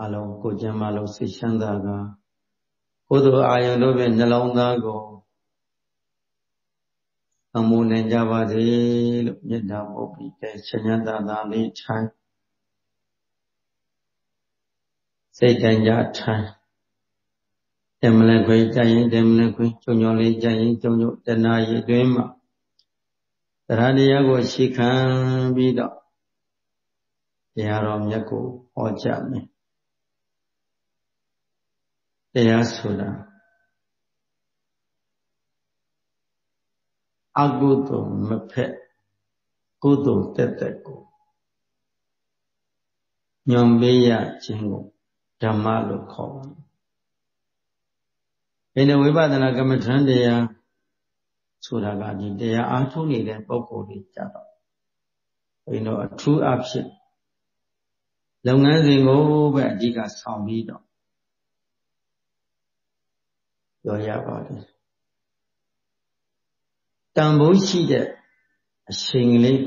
အလုံးကိုကျမ်းမာလို့စိတ်ချမ်းသာကကိုယ်တို့အာယုံတို့ဖြင့်နှလုံးသားကိုအမှုနိုင်ကြပါစေလို့မေတ္တာပို့ပြီးတဲ့ချမ်းသာသာလေးထိုင်စိတ်တိုင်းကြထိုင်တမလည်းခွေကြရင်တမလည်းခွေကြုံကြုံလေးကြရင်ကြုံကြုံတဏှာရည်အတွင်းမှာတရားတရားကိုရှေခံပြီးတော့တရားတော်မြတ်ကိုဟောကြားမယ် တရားဆိုတာအကုသိုလ်မဖက်ကုသိုလ်တက်တက်ကိုညွန်ပေးရခြင်းကိုဓမ္မလို့ခေါ်ပါတယ်ဘယ်နဲ့ဝိပဿနာကမ္မထံတရားဆိုတာကဒီတရားအားထုတ်နေတဲ့ပုဂ္ဂိုလ်တွေကြတော့ဘယ်တော့အထူးအဖြစ်လုပ်ငန်းစဉ်ကိုပဲအဓိကဆောင်ပြီးတော့ ပြောရပါတယ်တန်ဖိုးရှိတဲ့အချိန်ကလေး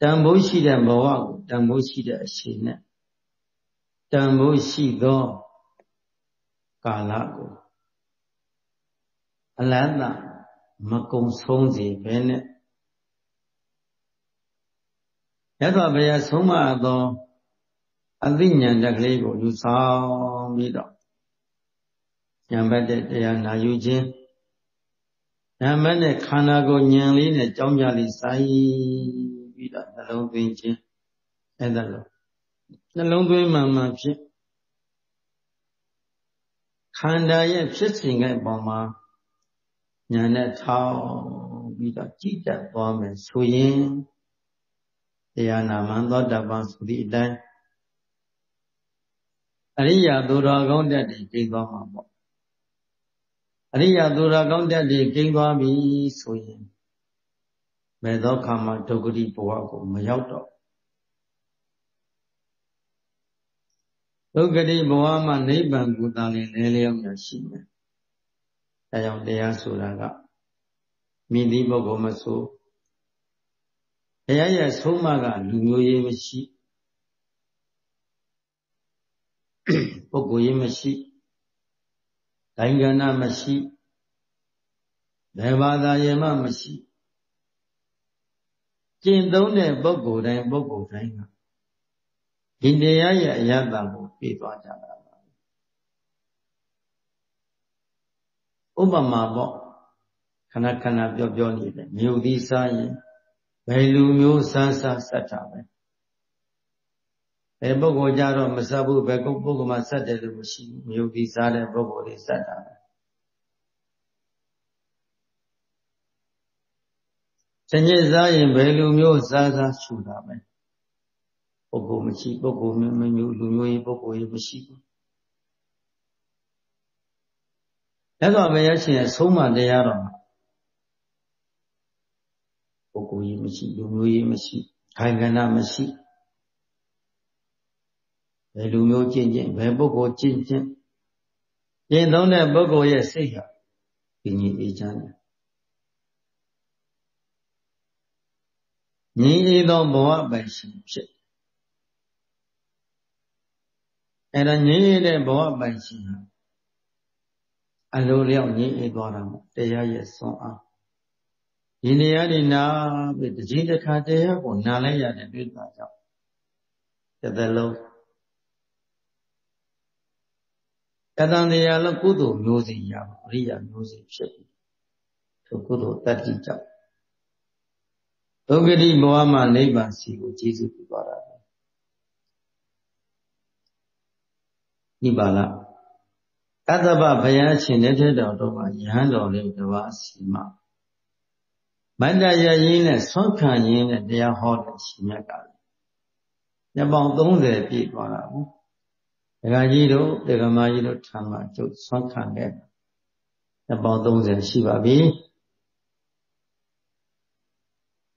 တန်ဖိုးရှိတဲ့ဘဝကိုတန်ဖိုးရှိတဲ့အချိန်နဲ့တန်ဖိုးရှိသောကာလကိုအလတ်တမကုံဆုံးစေဘဲနဲ့ရသော်ဘုရားဆုံးမသောအသိဉာဏ်တက်ကလေးကိုယူဆောင်ပြီးတော့ ဉာဏ်ပတ်တဲ့တရားနာယူခြင်းဉာဏ်ပတ်တဲ့ခန္ဓာကိုဉာဏ်လေးနဲ့ကြောင်းကြလေးစိုင်းပြီးတော့နှလုံးသွင်းခြင်းအဲ့ဒါလို့နှလုံးသွင်းမှန်မှန်ဖြစ်ခန္ဓာရဲ့ဖြစ်စဉ်ကပုံမှာညာနဲ့ထောင်းပြီးတော့ကြည်တက်သွားမယ်ဆိုရင်တရားနာမှန်သောတပံဆိုသည့်အတိုင်းအရိယာသူတော်ကောင်းတက်တည်ကျင်းသွားမှာပေါ့ အရိယာသူတော်ကောင်းတက်တည်ကျင်းသွားပြီဆိုရင်ဘယ်သောခါမှဒုက္ခတိဘဝကိုမရောက်တော့ဒုက္ခတိဘဝမှာနိဗ္ဗာန်ကိုသာလည်းလဲလျောက်ရရှိမယ်။ဒါကြောင့်တရားဆိုတာကမိသည့်ပုဂ္ဂိုလ်မဆိုတရားရဲ့ဆုံးမကလူမျိုးရေးမရှိပုဂ္ဂိုလ်ရေးမရှိ ဒိုင်ကဏမရှိဘယ်ဘာသာရေးမှမရှိကျင့်သုံးတဲ့ပုဂ္ဂိုလ်တိုင်းပုဂ္ဂိုလ်တိုင်းကဒီတရားရဲ့အယတ္တကိုပြေးသွားကြတာပါဥပမာပေါ့ခဏခဏပြောပြောနေတယ်မြို့သီးစားရင်ဘယ်လူမျိုးစားစားဆက်တာပဲ ဘယ်ပုဂ္ဂိုလ်ကြတော့မဆက်ဘူးဘယ်ပုဂ္ဂိုလ်မှဆက်တယ်လို့မရှိဘူးမြို့သီးစားတဲ့ပုဂ္ဂိုလ်တွေဆက်တာပဲစဉ္ညစ်စားရင်ဘယ်လူမျိုးစားစားခြူတာပဲပုဂ္ဂိုလ်မရှိပုဂ္ဂိုလ်မျိုးမျိုးလူမျိုးရေးပုဂ္ဂိုလ်ရေးမရှိဘူး။ဒါတော့ဘုရားရှင်ရဲ့ဆုံးမတရားတော်မှာပုဂ္ဂိုလ်ရေးမရှိလူမျိုးရေးမရှိခိုင်ကဏမရှိ ဘယ်လူမျိုးကျင့်ကျင့်ဘယ်ပုဂ္ဂိုလ်ကျင့်ကျင့်ကျင့်သုံးတဲ့ပုဂ္ဂိုလ်ရဲ့စိတ်ဟာပြင်းကြီးအေးချမ်းတယ်ငြိမ်းအေးသောဘဝပိုင်ရှင်ဖြစ်အဲ့ဒါငြိမ်းရတဲ့ဘဝပိုင်ရှင်ဟာအလိုလျောက်ငြိမ်းအေးသွားတာမို့တရားရဲ့ဆွမ်းအားဒီနေရာဒီနာပြီးတစ်ချိန်တစ်ခါတရားကိုနာလိုက်ရတဲ့တွေ့တာကြောင့်တစ်သက်လုံး တတန်တရားလုံးကုသိုလ်မျိုးစီရပါအရိယာမျိုးစီဖြစ်ပြီထိုကုသိုလ်တတ္တိကြောင့်ဒုက္ခတိဘဝမှာနိဗ္ဗာန်စီကိုကျေးဇူးပြုသွားတာနိဗ္ဗာန်ကတ္တပဘုရားရှင်လက်ထက်တော်တို့မှာယဟန်တော်လေးတစ်ပါးစီမမန္တရရင်းနဲ့ဆွမ်းခံရင်းနဲ့တရားဟောတဲ့ရှင်မြတ်ကလည်းညပေါင်း30ပြည့်သွားတာဘူး ဒကာကြီးတို့ဒကာမကြီးတို့ထာမကျုပ်ဆွမ်းခံခဲ့ညပေါင်း30ရှိပါပြီ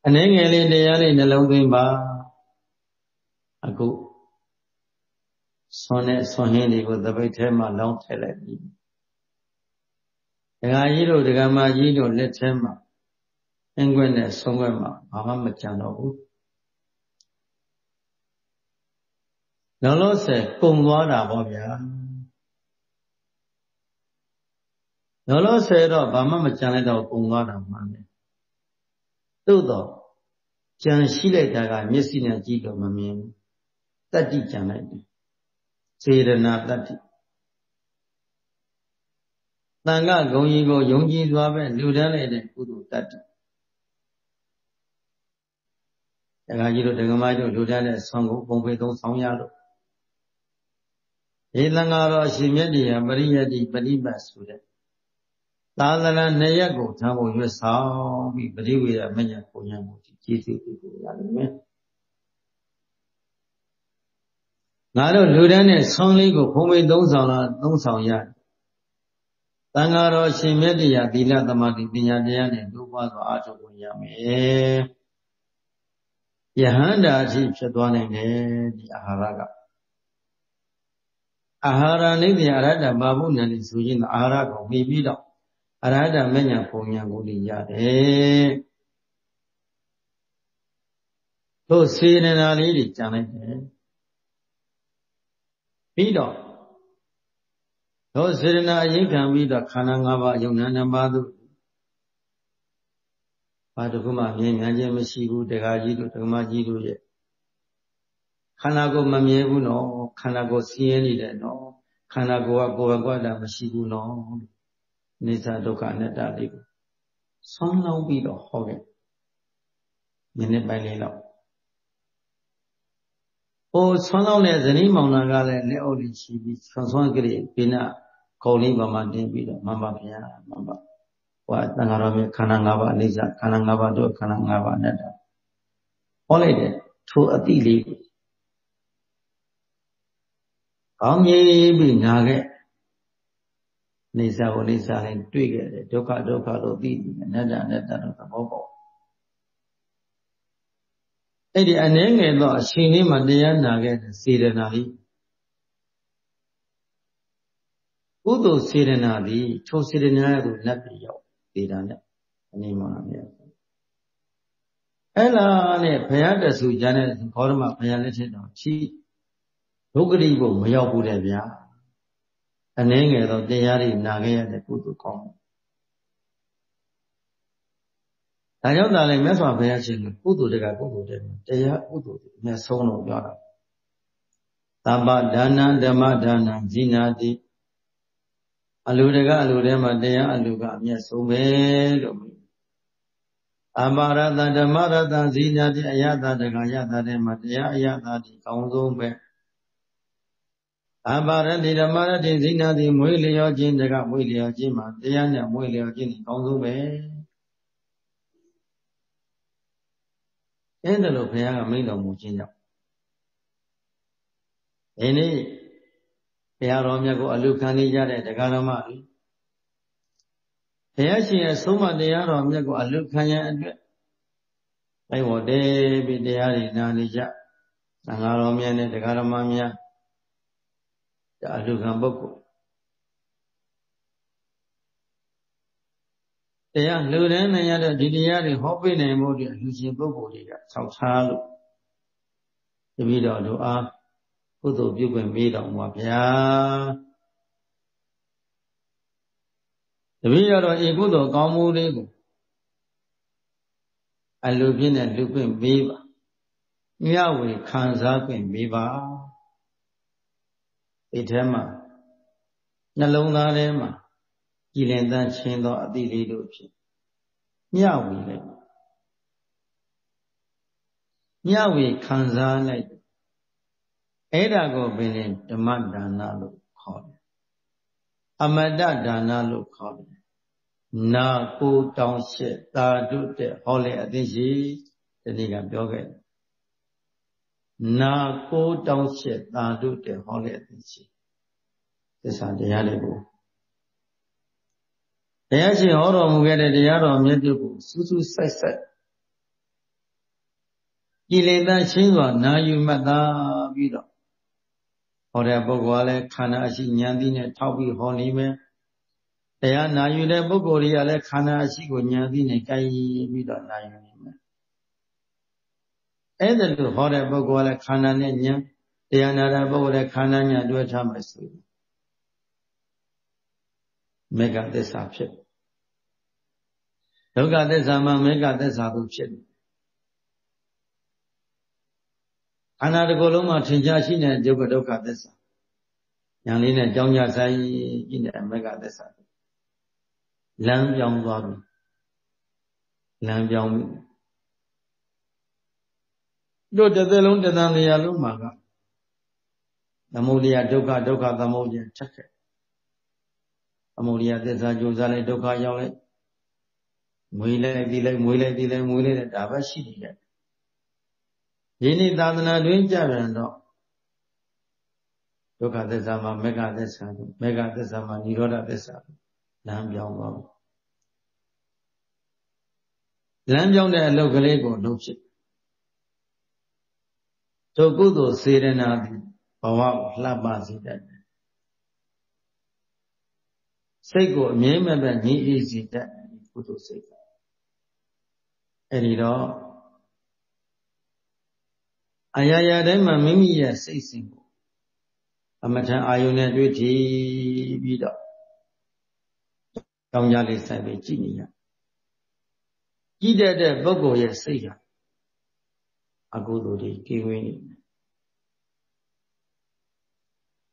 အနေငယ်လေးတရားလေးနှလုံးသွင်းပါအခုဆွမ်းတဲ့ဆွမ်းဟင်းတွေကိုသပိတ်ထဲမှာလောင်းထည့်လိုက်ပြီဒကာကြီးတို့ဒကာမကြီးတို့လက်ထဲမှာအင်းခွက်နဲ့ဆုံးခွက်မှာဘာမှမကြံတော့ဘူး လောလောဆယ်ကုံသွားတာပေါ့ဗျာလောလောဆယ်တော့ဘာမှမကြံလိုက်တော့ကုံသွားတာမှန်တယ်သို့တော့ကြံရှိလိုက်တာကမျက်စိနဲ့ကြည့်လို့မမြင်ဘူးတတ္တိကြံလိုက်တယ်စေရနာတတ္တိတန်ခဂုံကြီးကိုယုံကြည်စွာပဲလူတန်းလိုက်တဲ့ကုသိုလ်တတ္တိတခါကြီးတို့ဒကမတို့လူတန်းတဲ့ဆောင်းကိုပုံဖေသုံးဆောင်းရလို့ ဒီသံဃာတော်ရှင်မြတ်တရားပရိယတ္တိပရိပတ်ဆိုတဲ့သာသနာနှစ်ရက်ကိုထမ်းဖို့ရွတ်ဆောင်ပြီးပရိဝေဒမညာပုံညာမှုကျေးဇူးပြုလို့ရလိမ့်မယ်ငါတို့လူတန်းနဲ့ဆောင်းလေးကိုဖုံးမေသုံးဆောင်လာသုံးဆောင်ရတယ်တန်ဃာတော်ရှင်မြတ်တရားသီလသမာဓိပညာတရားနဲ့ဒုပွားစွာအားထုတ်ခွင့်ရမယ်ယဟန္တာအထိဖြစ်သွားနိုင်တယ်ဒီအာဟာရက အာဟာရနိဗ္ဗာန်အရဟတဘာဘုနန္ဒီဆိုခြင်းအာဟာရကိုမိပြီးတော့အရဟတမညာပုံညာကိုရတယ်တို့စေနနာလေးတွေကြံလိုက်တယ်ပြီးတော့တို့စေရနာအရင်ခံပြီးတော့ခန္ဓာ၅ပါးယုံနာ၅ပါးတို့ဘာတခုမှမြင်မြန်ခြင်းမရှိဘူးတရားကြီးတို့ဓမ္မကြီးတို့ရဲ့ ခန္ဓာကိုယ်မမြဲဘူးနော်ခန္ဓာကိုယ်ဆင်းရဲနေတယ်နော်ခန္ဓာကိုယ်ကကိုယ်ကွက်တာမရှိဘူးနော်နေစာဒုက္ခအနတ္တလေးကိုဆွမ်းလောင်းပြီးတော့ဟောခဲ့မိနစ်ပိုင်းလေးလောက်ဟိုဆွမ်းလောင်းတဲ့ဇနီးမောင်နှံကလည်းလက်အုပ်လေးချီပြီးဆွမ်းဆွမ်းကြည့်ပြီးနာခုံလေးပါမှတင်းပြီးတော့မမဘုရားမမဟိုတန်ဃာတော်မြတ်ခန္ဓာ၅ပါးအိဋ္ဌခန္ဓာ၅ပါးတို့ခန္ဓာ၅ပါးအနတ္တဟောလိုက်တဲ့ထိုအတိလေးကို ကောင်းကြီးပြီးနာခဲ့နေစာကိုနေစာနဲ့တွေ့ခဲ့တယ်ဒုက္ခဒုက္ခလို့သိတယ်အနတ္တအနတ္တလို့သဘောပေါက်အဲ့ဒီအနေငယ်တော့အချိန်လေးမှတရားနာခဲ့တဲ့စေရနာလေးကုသိုလ်စေရနာသည်ထိုစေရနာကိုလက်ပြီးရောက်ဒေတာနဲ့အနေမှန်မြတ်အဲ့လာနဲ့ဘုရားတဆူကျမ်းတဲ့ခေါရမဘုရားလက်ထက်တော်ချီ ဒုက္ခရိဘုမရောက်ဘူးတဲ့ဗျာအနေငယ်တော့တရားတွေနာခဲ့ရတဲ့ကုသိုလ်ကောင်းဒါကြောင့်သာလေမြတ်စွာဘုရားရှင်ကုသိုလ်တကကုသိုလ်တဲ့တရားကုသိုလ်တွေအများဆုံးလို့ပြောတာသမ္ပဒါနံဓမ္မဒါနံဇိနာတိအလူတကအလူထဲမှာတရားအလူကအမျက်ဆုံးပဲလို့အပါရတဓမ္မရတဇိနာတိအယတတကယတထဲမှာတရားအယတတိကောင်းဆုံးပဲ အပါရတိဓမ္မရတိဇိနာတိမွေးလျောခြင်းတကမွေးလျောခြင်းမှာတရားနဲ့မွေးလျောခြင်းဒီကောင်းဆုံးပဲအဲ့ဒါလို့ဘုရားကမိန့်တော်မူခြင်းကြောင့်ဒီနေ့ဘုရားတော်မြတ်ကိုအလူခံနေကြတဲ့တရားတော်မလေးဘုရားရှင်ရဲ့ဆုံးမတရားတော်မြတ်ကိုအလူခံရန်အတွက်အဲဝတေပြီးတရားတွေနာနေကြသံဃာတော်မြတ်နဲ့တရားတော်မ များအလူခံပုဂ္ဂိုလ်တရားလူတန်းနိုင်ရတဲ့ဒီတရားတွေဟောပေးနိုင်ဖို့ဒီလူရှင်ပုဂ္ဂိုလ်တွေကဆောက်ထားလို့တပည့်တော်တို့အားကုသိုလ်ပြုခွင့်မေးတော်မူပါဗျာတပည့်တော်ဤကုသိုလ်ကောင်းမှုလေးကိုအလူပြင်းနဲ့လူခွင့်မေးပါမြဝေခံစားခွင့်မေးပါ ဒီထဲမှာနှလုံးသားထဲမှာကြည်လင်သန့်ချင်းသောအတိလေးတို့ဖြစ်မျှဝေလိုက်မျှဝေခံစားလိုက်အဲ့ဒါကိုပင်ဓမ္မဒါနလို့ခေါ်တယ်အမတဒါနလို့ခေါ်တယ်နာကိုတောင်းရှက်သာဓုတဲ့ဟောလေအသိရှိဒီနေ့ကပြောခဲ့တယ် နာကိုတောင်းရှက်သာဓုတဲ့ဟောလေအသိရှိသစ္စာတရားတွေကိုတရားရှင်ဟောတော်မူခဲ့တဲ့တရားတော်မြတ်တို့ကိုစူးစူးဆိုက်ဆိုက်ကြည်လင်သရှင်းစွာနာယူမှတ်သားပြီးတော့ဟောတဲ့ပုဂ္ဂိုလ်ကလည်းခန္ဓာအရှိဉာဏ်သိနဲ့ထောက်ပြီးဟောနေမယ်တရားနာယူတဲ့ပုဂ္ဂိုလ်တွေကလည်းခန္ဓာအရှိကိုဉာဏ်သိနဲ့ကြိုင်ပြီးတော့နာယူနေမယ် အဲ့ဒါလို့ဟောတဲ့ပုဂ္ဂိုလ်ကလည်းခန္ဓာနဲ့ဉာဏ်တရားနာတာပုဂ္ဂိုလ်ရဲ့ခန္ဓာညာတွဲထားမှဆိုရင်မေဃသစ္စာဖြစ်ဒုက္ခသစ္စာမှာမေဃသစ္စာကိုဖြစ်တယ်ခန္ဓာတစ်ခုလုံးမှာထင်ရှားရှိနေတဲ့ဒုက္ခဒုက္ခသစ္စာညာလေးနဲ့ကြောင်းကြဆိုင်ကြည့်နေတဲ့မေဃသစ္စာလမ်းပြောင်းသွားပြီလမ်းပြောင်းပြီ တို့တစ်သက်လုံးတသံတရားလုံးမှာကသမုဒယဒုက္ခဒုက္ခသမုဒယချက်ခဲ့သမုဒယသစ္စာကြိုးစားလိုက်ဒုက္ခရောက်လိုက်မွေးလိုက်ပြီးလိုက်မွေးလိုက်ပြီးလိုက်မွေးလိုက်ဒါပဲရှိနေတယ်ဒီနေ့သာသနာတွင်ကြပြန်တော့ဒုက္ခသစ္စာမှာမေဃသစ္စာမေဃသစ္စာမှာនិရောဓသစ္စာလမ်းပြောင်းသွားလမ်းပြောင်းတဲ့အလုပ်ကလေးကိုလုပ်ဖြစ် သို့ကုသိုလ်စေရနာသည်ဘဝကိုလှပစေတတ်တယ်စိတ်ကိုအမြဲမပြတ်ငြိအေးစေတတ်ကုသိုလ်စိတ်အဲ့ဒီတော့အရာရာတိုင်းမှာမိမိရဲ့စိတ်စဉ်ကိုအမထံအာယုန်နဲ့တွေ့ကြည့်ပြီးတော့တောင်းကြလေးဆိုင်ပြီးကြည့်နေရကြည့်တတ်တဲ့ပုဂ္ဂိုလ်ရဲ့စိတ်ဟာ အကုသိုလ်တွေကင်းဝေးနေတယ်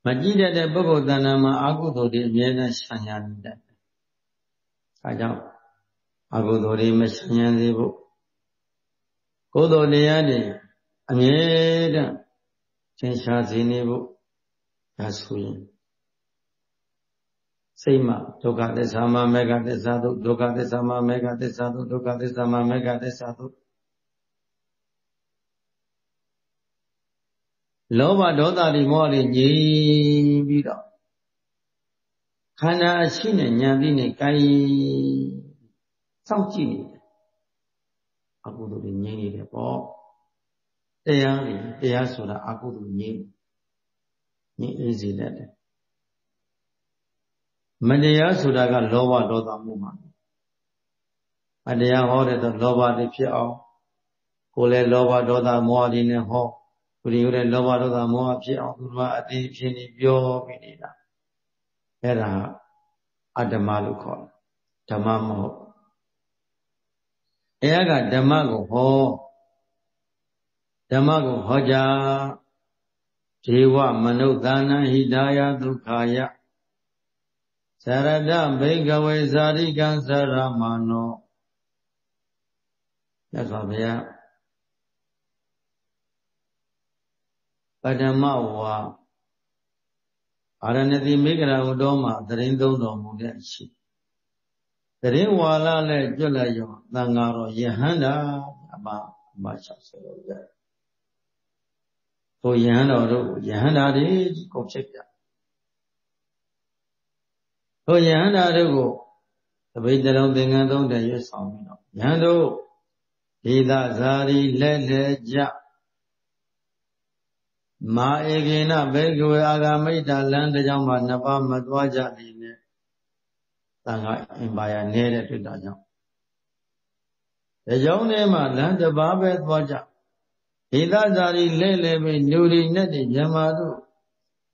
မကြည့်တတ်တဲ့ပုဂ္ဂိုလ်တဏ္ဍာမှာအကုသိုလ်တွေအမြဲတမ်းဆံညာနေတတ်တယ်အဲကြောင့်အကုသိုလ်တွေမဆံညာစေဖို့ကုသိုလ်တရားတွေအမြဲတမ်းသင်ရှားစေနေဖို့ဒါဆိုရင်စိတ်မှာဒုက္ခသစ္စာမှာမေဃသစ္စာတို့ဒုက္ခသစ္စာမှာမေဃသစ္စာတို့ဒုက္ခသစ္စာမှာမေဃသစ္စာတို့ လောဘဒေါသတွေမောဟတွေငြိမ်ပြီးတော့ခန္ဓာအရှိနဲ့ညာတိနဲ့ကိုင်းစောင့်ကြည့်နေတယ်အကုသိုလ်တွေငြိမ်နေတယ်ပေါ့တရားတွေတရားဆိုတာအကုသိုလ်ငြိမ်ငြိမ်အေးစေတတ်တယ်မတရားဆိုတာကလောဘဒေါသမှုမှာအတရားဟောတဲ့တော့လောဘတွေဖြစ်အောင်ကိုယ်လည်းလောဘဒေါသမောဟတွေနဲ့ဟော ကိုယ်တွေလည်းလောဘဒေါသမောဟဖြစ်အောင်သူတို့ကအတိဖြစ်နေပြောပြီးနေတာအဲ့ဒါအတ္တမလို့ခေါ်တယ်ဓမ္မမဟုတ်အဲကဓမ္မကိုဟောဓမ္မကိုဟောကြားဒေဝမနုဿာနဟိတာယဒုက္ခယသရတဘိကဝေဇာတိကံသရမနောမြတ်စွာဘုရား ပထမဝါအာရဏတိမေကရာဟုတော်မှာတရင်သုံးတော်မူတဲ့အရှိတရင်ဝါလာနဲ့ကြွလိုက်ရောသံဃာတော်ယဟန္တာအမအမ60လို့ကြကိုယဟန်တော်တို့ယဟန္တာတွေကိုဖြစ်ပြကိုယဟန္တာတို့ကိုသပိတလုံးသင်္ကန်းသုံးတယ်ရွတ်ဆောင်ပြီးတော့ယဟန်တို့ဒေသဇာတိလက်လက်ကြ မာဧကေနဘေကဝေအာဂမိတ်တာလမ်းတစ်ကြောင်းမှာနှစ်ပါးမသွားကြသည်နဲ့သံဃာအင်ပါယာနေတဲ့တွေ့တာကြောင့်တကြောင်းထဲမှာလမ်းတစ်ပါးပဲသွားကြဒေသဇာတိလဲလဲပဲလူတွေနဲ့တည်းမြမာတို့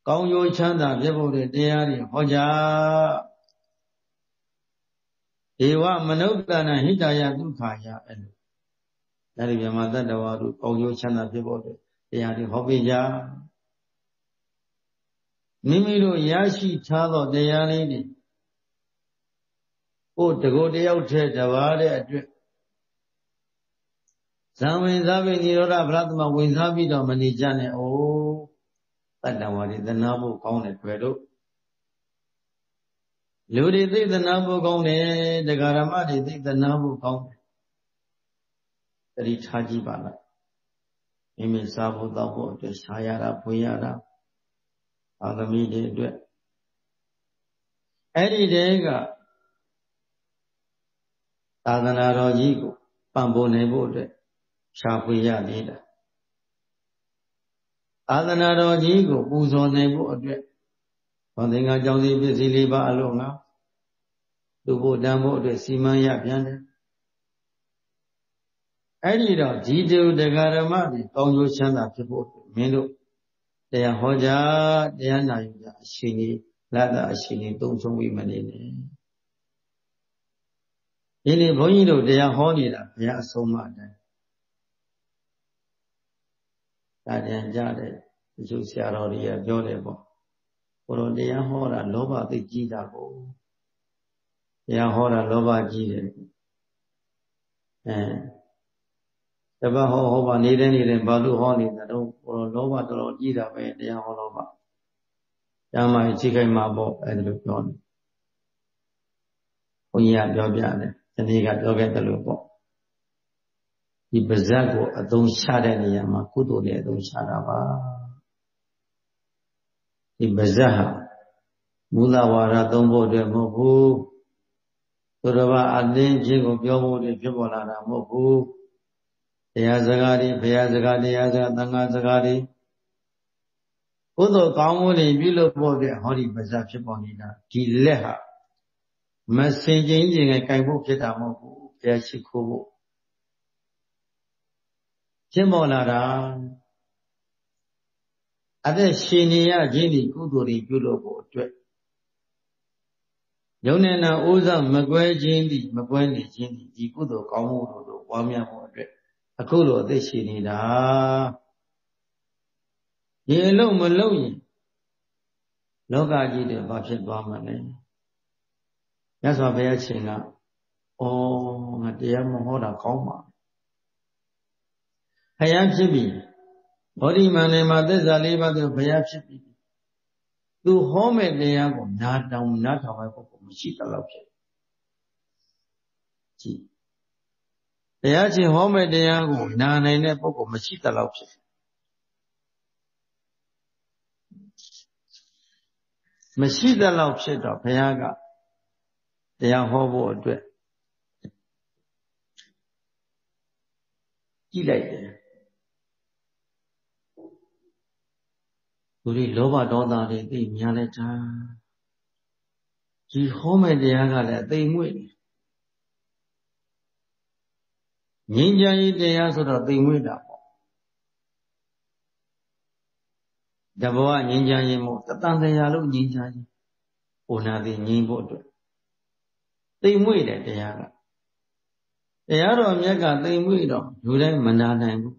ကောင်းကျိုးချမ်းသာဖြစ်ဖို့တရားတွေဟောကြားဒေဝမနုဿာနဟိတယဒုက္ခယအဲ့လိုအဲဒီမြမာတတ္တဝါတို့ကောင်းကျိုးချမ်းသာဖြစ်ဖို့တ ရားတွေဟောပေးကြမိမိတို့ရရှိထားသောတရားလေးတွေကိုတကိုယ်တယောက်တည်းတပါးတဲ့အတွက်ဇံဝင်စားပြီးនិရောဓဗရသမဝင်စားပြီးတော့မနေကြနဲ့အိုးတတ္တဝါတွေသနာဖို့ကောင်းတယ်တွေ့လို့လူတွေသိသနာဖို့ကောင်းတယ်တရားဓမ္မတွေသိသနာဖို့ကောင်းတယ်တတိထားကြည့်ပါလား မိမိစားဖို့တောက်ဖို့အတွက်ရှားရတာဖွေရတာအာသမီတွေအတွက်အဲ့ဒီတည်းကသာသနာတော်ကြီးကိုပံ့ပိုးနိုင်ဖို့အတွက်ရှားဖွေရသေးတာသာသနာတော်ကြီးကိုပူဇော်နိုင်ဖို့အတွက်ဘောသင်္ကကြောင့်စီပစ္စည်းလေးပါအလို့ငါသူ့ဖို့တန်ဖို့အတွက်စီမံရပြန်တယ် အဲ့ဒီတော့ဒီတူတရားဓမ္မတွေကောင်းကျိုးချမ်းသာဖြစ်ဖို့မင်းတို့တတရားဟောကြားတရားနာယူကြအရှင်ကြီးလက်သာအရှင်ကြီးသုံးဆုံးပြီးမနေနဲ့ဒီနေ့ဘုန်းကြီးတို့တရားဟောနေတာဘုရားအဆုံးအမတိုင်းဒါကြံကြတဲ့ဒီလိုဆရာတော်တွေကပြောတယ်ပေါ့ဘုရောတရားဟောတာလောဘသိကြီးတာကိုတရားဟောတာလောဘကြီးတယ်အဲ တပတ်ဟောဟောပါနေတဲ့နေတဲ့ဘာလို့ဟောနေတာတော့ဘုရောလောဘတော်တော်ကြီးတာပဲတရားဟောလောဘဓမ္မကြီးခိုင်မှာပေါ့အဲ့ဒါလိုပြောတယ်ဘုန်းကြီးကပြောပြတယ်ဒီနေ့ကပြောခဲ့တယ်လို့ပေါ့ဒီပါဇက်ကိုအသုံးချတဲ့နေရာမှာကုသိုလ်နဲ့အသုံးချတာပါဒီပါဇက်ဟာမူလဝါဒသုံးဖို့အတွက်မဟုတ်ဘူးသူတော်ဘာအသင်းချင်းကိုပြောဖို့အတွက်ဖြစ်ပေါ်လာတာမဟုတ်ဘူး တရားစကားတွေဘုရားစကားတရားစကားသံဃာစကားတွေကုသိုလ်ကောင်းမှုတွေပြုလုပ်ဖို့အတွက်ဟောဒီပါဇက်ဖြစ်ပေါ်နေတာဒီလက်ဟာမစင်ချင်းချင်းကကြိုက်ဖို့ဖြစ်တာမဟုတ်ဘူးဘုရားရှိခိုးဖို့ဖြစ်ပေါ်လာတာအသက်ရှင်နေရခြင်းဒီကုသိုလ်တွေပြုလုပ်ဖို့အတွက်ယုံနဲ့နာဥစ္စာမကွဲခြင်းဒီမကွဲနေခြင်းဒီဒီကုသိုလ်ကောင်းမှုတို့ပွားများဖို့ အတွက်အခုလိုအသက်ရှင်နေတာဒီအလုံးမလုံးရင်လောကကြီးတွေဘာဖြစ်သွားမှာလဲမြတ်စွာဘုရားရှင်ကဩငါတရားမဟောတာကောင်းပါဘုရားဖြစ်ပြီဘောဓိမန္တမှာသစ္စာလေးပါးသူဘုရားဖြစ်ပြီသူဟောမဲ့တရားကိုနားတောင်နားထောင်မဲ့ပုဂ္ဂိုလ်မရှိတလို့ဖြစ်ကြည့် တရားရှင်ဟောမဲ့တရားကိုနာနိုင်တဲ့ပုဂ္ဂိုလ်မရှိတလို့ဖြစ်မရှိတလို့ဖြစ်တော့ဘုရားကတရားဟောဖို့အတွက်ကြည့်လိုက်တယ်သူတွေလောဘဒေါသတွေသိများလိုက်တာဒီဟောမဲ့တရားကလည်းအသိမွေ့ ငြိမ်းချမ်းရေးတရားဆိုတော့သိမွေ့တာပေါ့တဘောငြိမ်းချမ်းရေးမို့တတန်တရားလို့ငြိမ်းချမ်းရေးဟိုနာသည်ငြိမ်းဖို့အတွက်သိမ့်မွေ့တယ်တရားကတရားတော်မြတ်ကသိမ့်မွေ့တော့လူတိုင်းမနာနိုင်ဘူး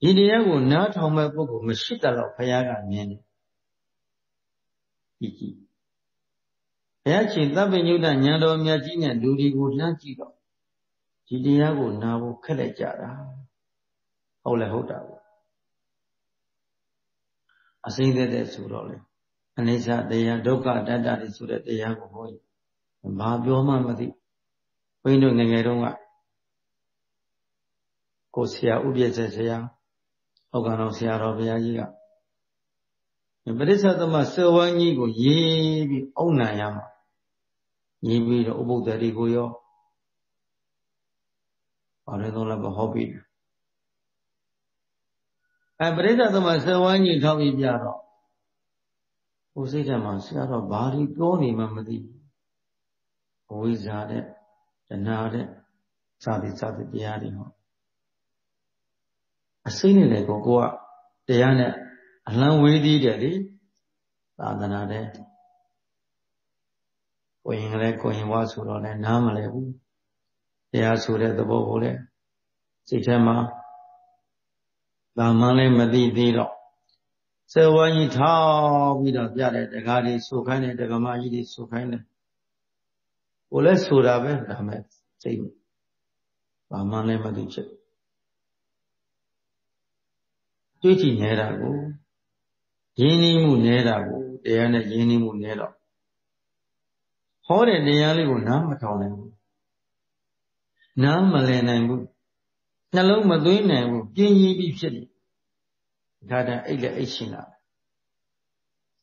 ဒီတရားကိုနားထောင်မဲ့ပုဂ္ဂိုလ်မရှိတလို့ဘုရားကမြင်တယ်ကြည့်ကြည့် ဘုရားရှင်တပ်ပညုတဉာဏ်တော်မြတ်ကြီးနဲ့လူဒီကိုလှမ်းကြည့်တော့ဒီတရားကိုနားဖို့ခက်လက်ကြတာဟုတ်လဲဟုတ်တာပေါ့အစိမ့်သက်သက်ဆိုတော့လေအနိစ္စတရားဒုက္ခတတ္တတွေဆိုတဲ့တရားကိုဟောရင်ဘာပြောမှမသိဘုန်းကြီးတို့ငယ်ငယ်တုန်းကကိုဆရာဥပ္ပစေဆရာဟုတ်ကံတော်ဆရာတော်ဘုရားကြီးကပရိစ္ဆေသမစေဝန်းကြီးကိုရေးပြီးအုံနိုင်ရမှာ ရေးပြီးတော့ဥပုဒ္ဒတိကိုရောဘာလဲတော့လည်းဟောပြီးအဲပရိစ္ဆေသမစေဝန်းကြီးထောက်ပြီးပြတော့ကိုယ်စိတ်ထဲမှာဆရာတော်ဘာလို့ပြောနေမှမသိဘူးအဝိဇ္ဇာတဲ့တဏှာတဲ့စသည်စသည်တရားတွေဟောအစိမ့်နေလေကိုကိုကတရားနဲ့အလံဝေးသေးတယ်လေသာသနာတဲ့ ကိုရင်ကလေးကိုရင်ဝါဆိုတော့လည်းနားမလဲဘူးတရားဆိုတဲ့သဘောကိုလည်းစိတ်ထဲမှာဒါမှလည်းမသိသေးတော့စေဝါကြီးထောက်ပြီးတော့ပြတဲ့တကားလေးဆိုခိုင်းတဲ့တက္ကမကြီးတွေဆိုခိုင်းတယ်ကိုလည်းဆိုတာပဲဒါမဲ့စိတ်ဘာမှလည်းမသိဖြစ်တွေးကြည့်နေတာကိုရင်းနှီးမှုနေတာကိုတရားနဲ့ရင်းနှီးမှုနေတော့ ဟောတဲ့တရားလေးကိုနားမထောင်နိုင်ဘူးနားမလည်နိုင်ဘူးနှလုံးမသွင်းနိုင်ဘူးပြင်းရင်းပြီးဖြစ်တယ်ဒါတအိတ်လည်းအိတ်ရှင်လာ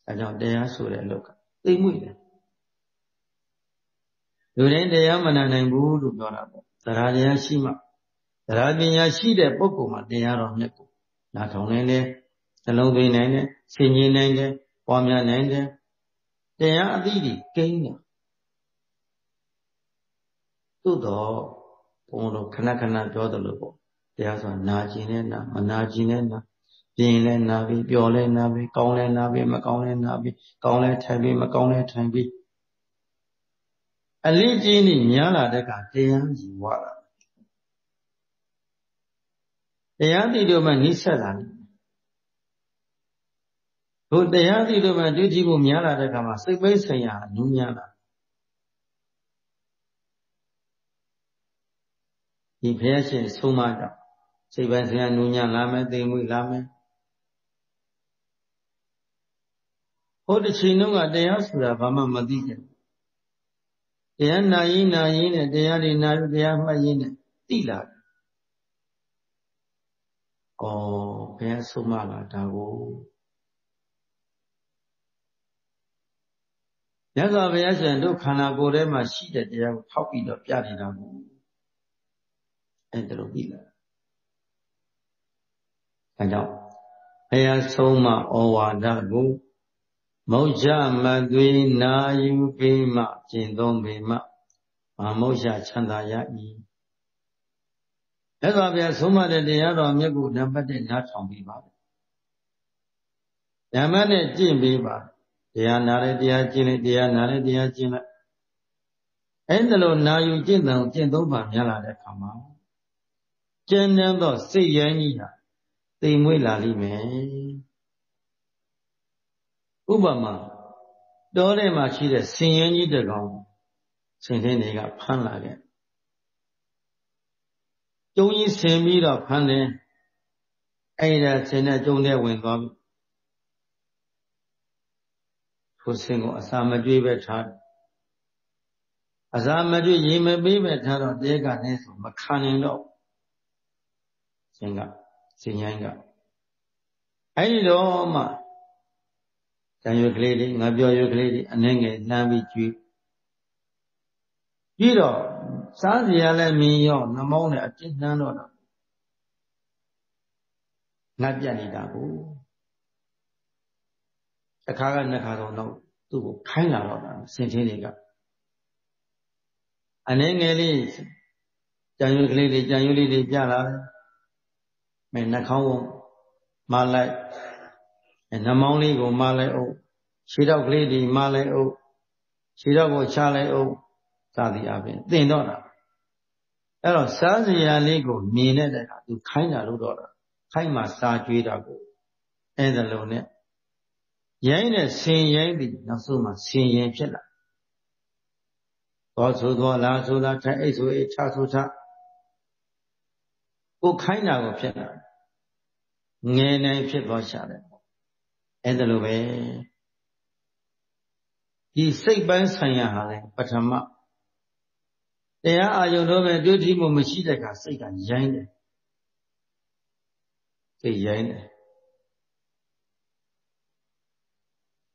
အဲကြောင့်တရားဆိုတဲ့လောကသိမ့်မွေ့တယ်လူတိုင်းတရားမနာနိုင်ဘူးလို့ပြောတာပေါ့တရားတရားရှိမှတရားပညာရှိတဲ့ပုဂ္ဂိုလ်မှာတရားတော်မြတ်ကိုနားထောင်နိုင်တယ်နှလုံးသွင်းနိုင်တယ်ဆင်ခြင်နိုင်တယ်ပွားများနိုင်တယ်တရားအသီးတွေကိန်းတယ် သို့တော့ဘုံတို့ခဏခဏပြောတယ်လို့ပေါ့တရားဆိုတာနာကျင်နဲ့နာမနာကျင်နဲ့နာပြင်းလဲနာပြီးပျော်လဲနာပြီးကောင်းလဲနာပြီးမကောင်းလဲနာပြီးကောင်းလဲထိုင်ပြီးမကောင်းလဲထိုင်ပြီးအလေးကြီးနေများလာတဲ့ကတရားကြီးဝါတာတရားသိတော့မှနှိစက်လာတယ်ဘုတရားသိတော့မှတွေ့ကြည့်ဖို့များလာတဲ့အခါမှာစိတ်ပိတ်ဆိုင်ရာနူးညံ့လာ ဒီဘုရားရှင်ဆုံးမကြောင့်စိတ်ပိုင်းဆိုင်ရာနူးညံ့လာမယ်သိမ်မွေ့လာမယ်ဟိုတစ်ချိန်လုံးကတရားဆိုတာဘာမှမသိကြဘူးတရားနာရင်နာရင်နဲ့တရားတွေနာပြီးတရားမှတ်ရင်နဲ့သိလာတယ်။ဩဘယ်အဆုံးမလာဒါကိုမြတ်စွာဘုရားရှင်တို့ခန္ဓာကိုယ်ထဲမှာရှိတဲ့တရားကိုထောက်ပြီးတော့ပြနေတာကို အဲ့ဒါလိုပြီးလာ။အဲကြောင့်ဘုရားဆုံးမဩဝါဒကိုမောချမသွေနာယူပေးမှကျင့်သုံးပေမှမမောချချမ်းသာရ၏အဲ့တော့ဗျာဆုံးမတဲ့တရားတော်မြတ်ကိုနံပါတ်1နားထောင်ပြီးပါဓမ္မနဲ့ကျင့်ပြီးပါတရားနာတဲ့တရားကျင့်လိုက်တရားနာတဲ့တရားကျင့်လိုက်အဲ့ဒါလိုနာယူကျင့်တယ်ကျင့်သုံးပါများလာတဲ့အခါမှာ ကျဉ်းနှံသောစိတ်ရင်းကြီးဟာတိမ်မွေ့လာလိမ့်မယ်ဥပမာတောထဲမှာရှိတဲ့ဆင်ရင်ကြီးတကောင်ဆင်ထင်းတွေကဖမ်းလာခဲ့ကျုံကြီးဆင်ပြီးတော့ဖမ်းတယ်အဲ့ဒါဆင်တဲ့ကျုံထဲဝင်သွားပြီထိုဆင်ကိုအစာမကြွေးပဲထားတယ်အစာမကြွေးရေမပေးပဲထားတော့တဲကလည်းဆိုမခံနိုင်တော့ ဆင်ကဆင်ញိုင်းကအဲ့ဒီတော့မှတန်ရွက်ကလေးတွေငါပြောရွက်ကလေးတွေအနှဲငယ်နှမ်းပြီးကျွေးပြီးတော့စားစရာလည်းမြင်ရောနှမောင်းနဲ့အကျဉ်းနှမ်းတော့တော့ငါပြတ်နေတာကိုအခါကနှစ်ခါတော့တော့သူ့ကိုခိုင်းလာတော့တာစင်ချင်းတွေကအနှဲငယ်လေးကြံရွက်ကလေးတွေကြံရွက်လေးတွေပြလာတယ် မဲနှာခေါင်းကိုမလိုက်နှမောင်းလေးကိုမလိုက်အောင်ခြေတော့ကလေးဒီမလိုက်အောင်ခြေတော့ကိုချလိုက်အောင်သာသည်အပြင်တင်တော့တာအဲ့တော့စားစရာလေးကိုမြင်တဲ့အခါသူခိုင်းတာလို့တော့တာခိုင်းမှစားကြွေးတာကိုအဲ့ဒါလုံးနဲ့ရိုင်းနဲ့ဆင်ရိုင်းပြီးနောက်ဆုံးမှဆင်ရင်ဖြစ်လာသောဆိုသောလားဆိုလားထိုင်အိတ်ဆိုအိတ်ချဆိုချကိုခိုင်းတာကိုဖြစ်လာ ငယ်နိုင်ဖြစ်သွားရှာတယ်အဲ့ဒါလိုပဲဒီစိတ်ပိုင်းဆိုင်ရာဟာလေပထမတရားအာယုံတော့ပဲတွေ့ထိမှုမရှိတဲ့အခါစိတ်ကရိုင်းတယ်စိတ်ရိုင်းတယ်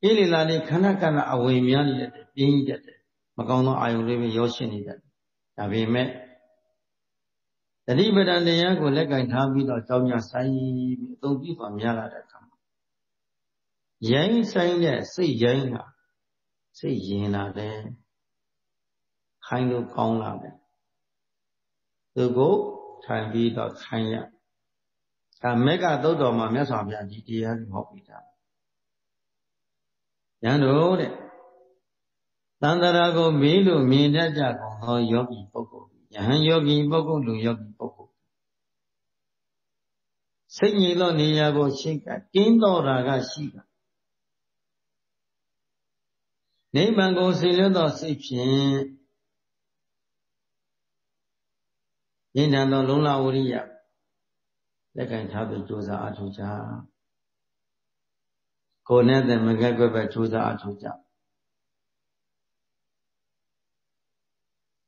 ဣလိလာလေးခဏခဏအဝေများနေတယ်ပြင်းကြီးတယ်မကောင်းသောအာယုံလေးပဲရောရှင်းနေတယ်ဒါပေမဲ့ တတိပဒံတရားကိုလက်ကင်ထားပြီးတော့ကြောင်းညာဆိုင်ပြီးအသုံးပြုပါများလာတဲ့အခါမှာရိုင်းဆိုင်တဲ့စိတ်ရိုင်းတာစိတ်ရင်လာတယ်ခိုင်းလို့ကောင်းလာတယ်သူကိုထိုင်ပြီးတော့ခိုင်းရဒါမေကသုတ်တော်မှာမြတ်စွာဘုရားဒီတရားကိုဟောပြတာရန်တို့တဲ့တန်တရာကိုမေးလို့မြင်တတ်ကြကုန်သောယောဂီပုဂ္ဂိုလ် ယဟန်ယောဂီပုဂ္ဂိုလ်လူယောဂီပုဂ္ဂိုလ်စိတ်ငြိမ်သောနေရာကိုရှိကကင်းတော်တာကရှိတာနိဗ္ဗာန်ကိုစိတ်လွတ်သောစိတ်ဖြင့်ဉာဏ်တန်သောလုံလဝရိယလက်ကင်ထားပြီးကြိုးစားအထောက်ကြကိုယ်နဲ့တည်းမကက်ကွက်ပဲကြိုးစားအထောက်ကြ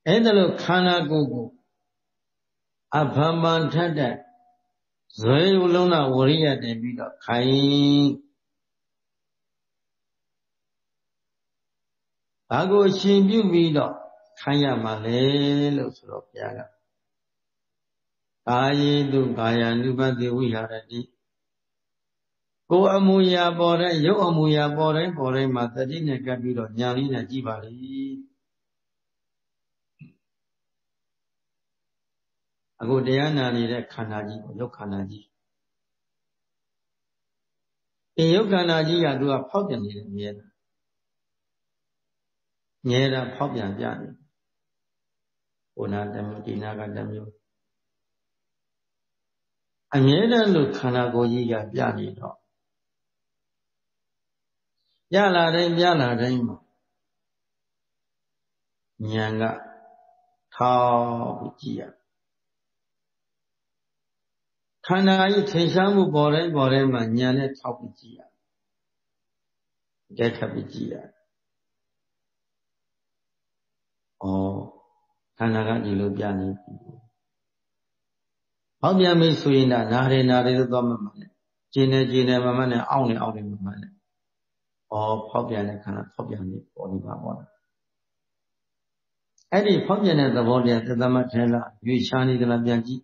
အဲ့ဒါလို့ခန္ဓာကိုယ်ကိုအဖန်ပန်ထက်တဲ့ဇွဲလုံးလဝရိယတင်ပြီးတော့ခိုင်းဘာကိုရှင်ပြုပြီးတော့ခိုင်းရမှာလဲလို့ဆိုတော့ဘုရားကကာယေတုကာယ ानु ပတိဝိဟာရတိကိုယ်အမူအရာပေါ်တဲ့ရုပ်အမူအရာပေါ်တိုင်းပေါ်တိုင်းမှာတတိနဲ့ကပ်ပြီးတော့ညာလေးနဲ့ကြည့်ပါလိ အခုတရားနာနေတဲ့ခန္ဓာကြီးကိုရုပ်ခန္ဓာကြီးဒီယုတ်ခန္ဓာကြီးကသူကဖောက်ပြန်နေတယ်မြဲတာမြဲတာဖောက်ပြန်ပြနေဟိုနာတမျိုးဒီနာကတမျိုးအမြဲတမ်းလို့ခန္ဓာကိုယ်ကြီးကပြနေတော့ပြလာတိုင်းပြလာတိုင်းမှာဉာဏ်ကထောက်ပြီးကြည့်ရ ခန္ဓာကြီးထင်ရှားမှုပေါ်တိုင်းပေါ်တိုင်းမှာဉာဏ်နဲ့ထောက်ပြီးကြည့်ရကြက်ခပ်ပြီးကြည့်ရဩခန္ဓာကဒီလိုပြနေပြီဟောပြန်ပြီဆိုရင်ဒါနာတယ်နာတယ်လို့သွားမှမှလည်းကျင်းနေကျင်းနေမှမှနဲ့အောင့်နေအောင့်နေမှမှလည်းဩဖောက်ပြန်တဲ့ခန္ဓာဖောက်ပြန်နေပေါ်နေပါပေါ့အဲ့ဒီဖောက်ပြန်တဲ့သဘောတရားသတ္တမထဲလားရွေချာနေကြလားပြန်ကြည့်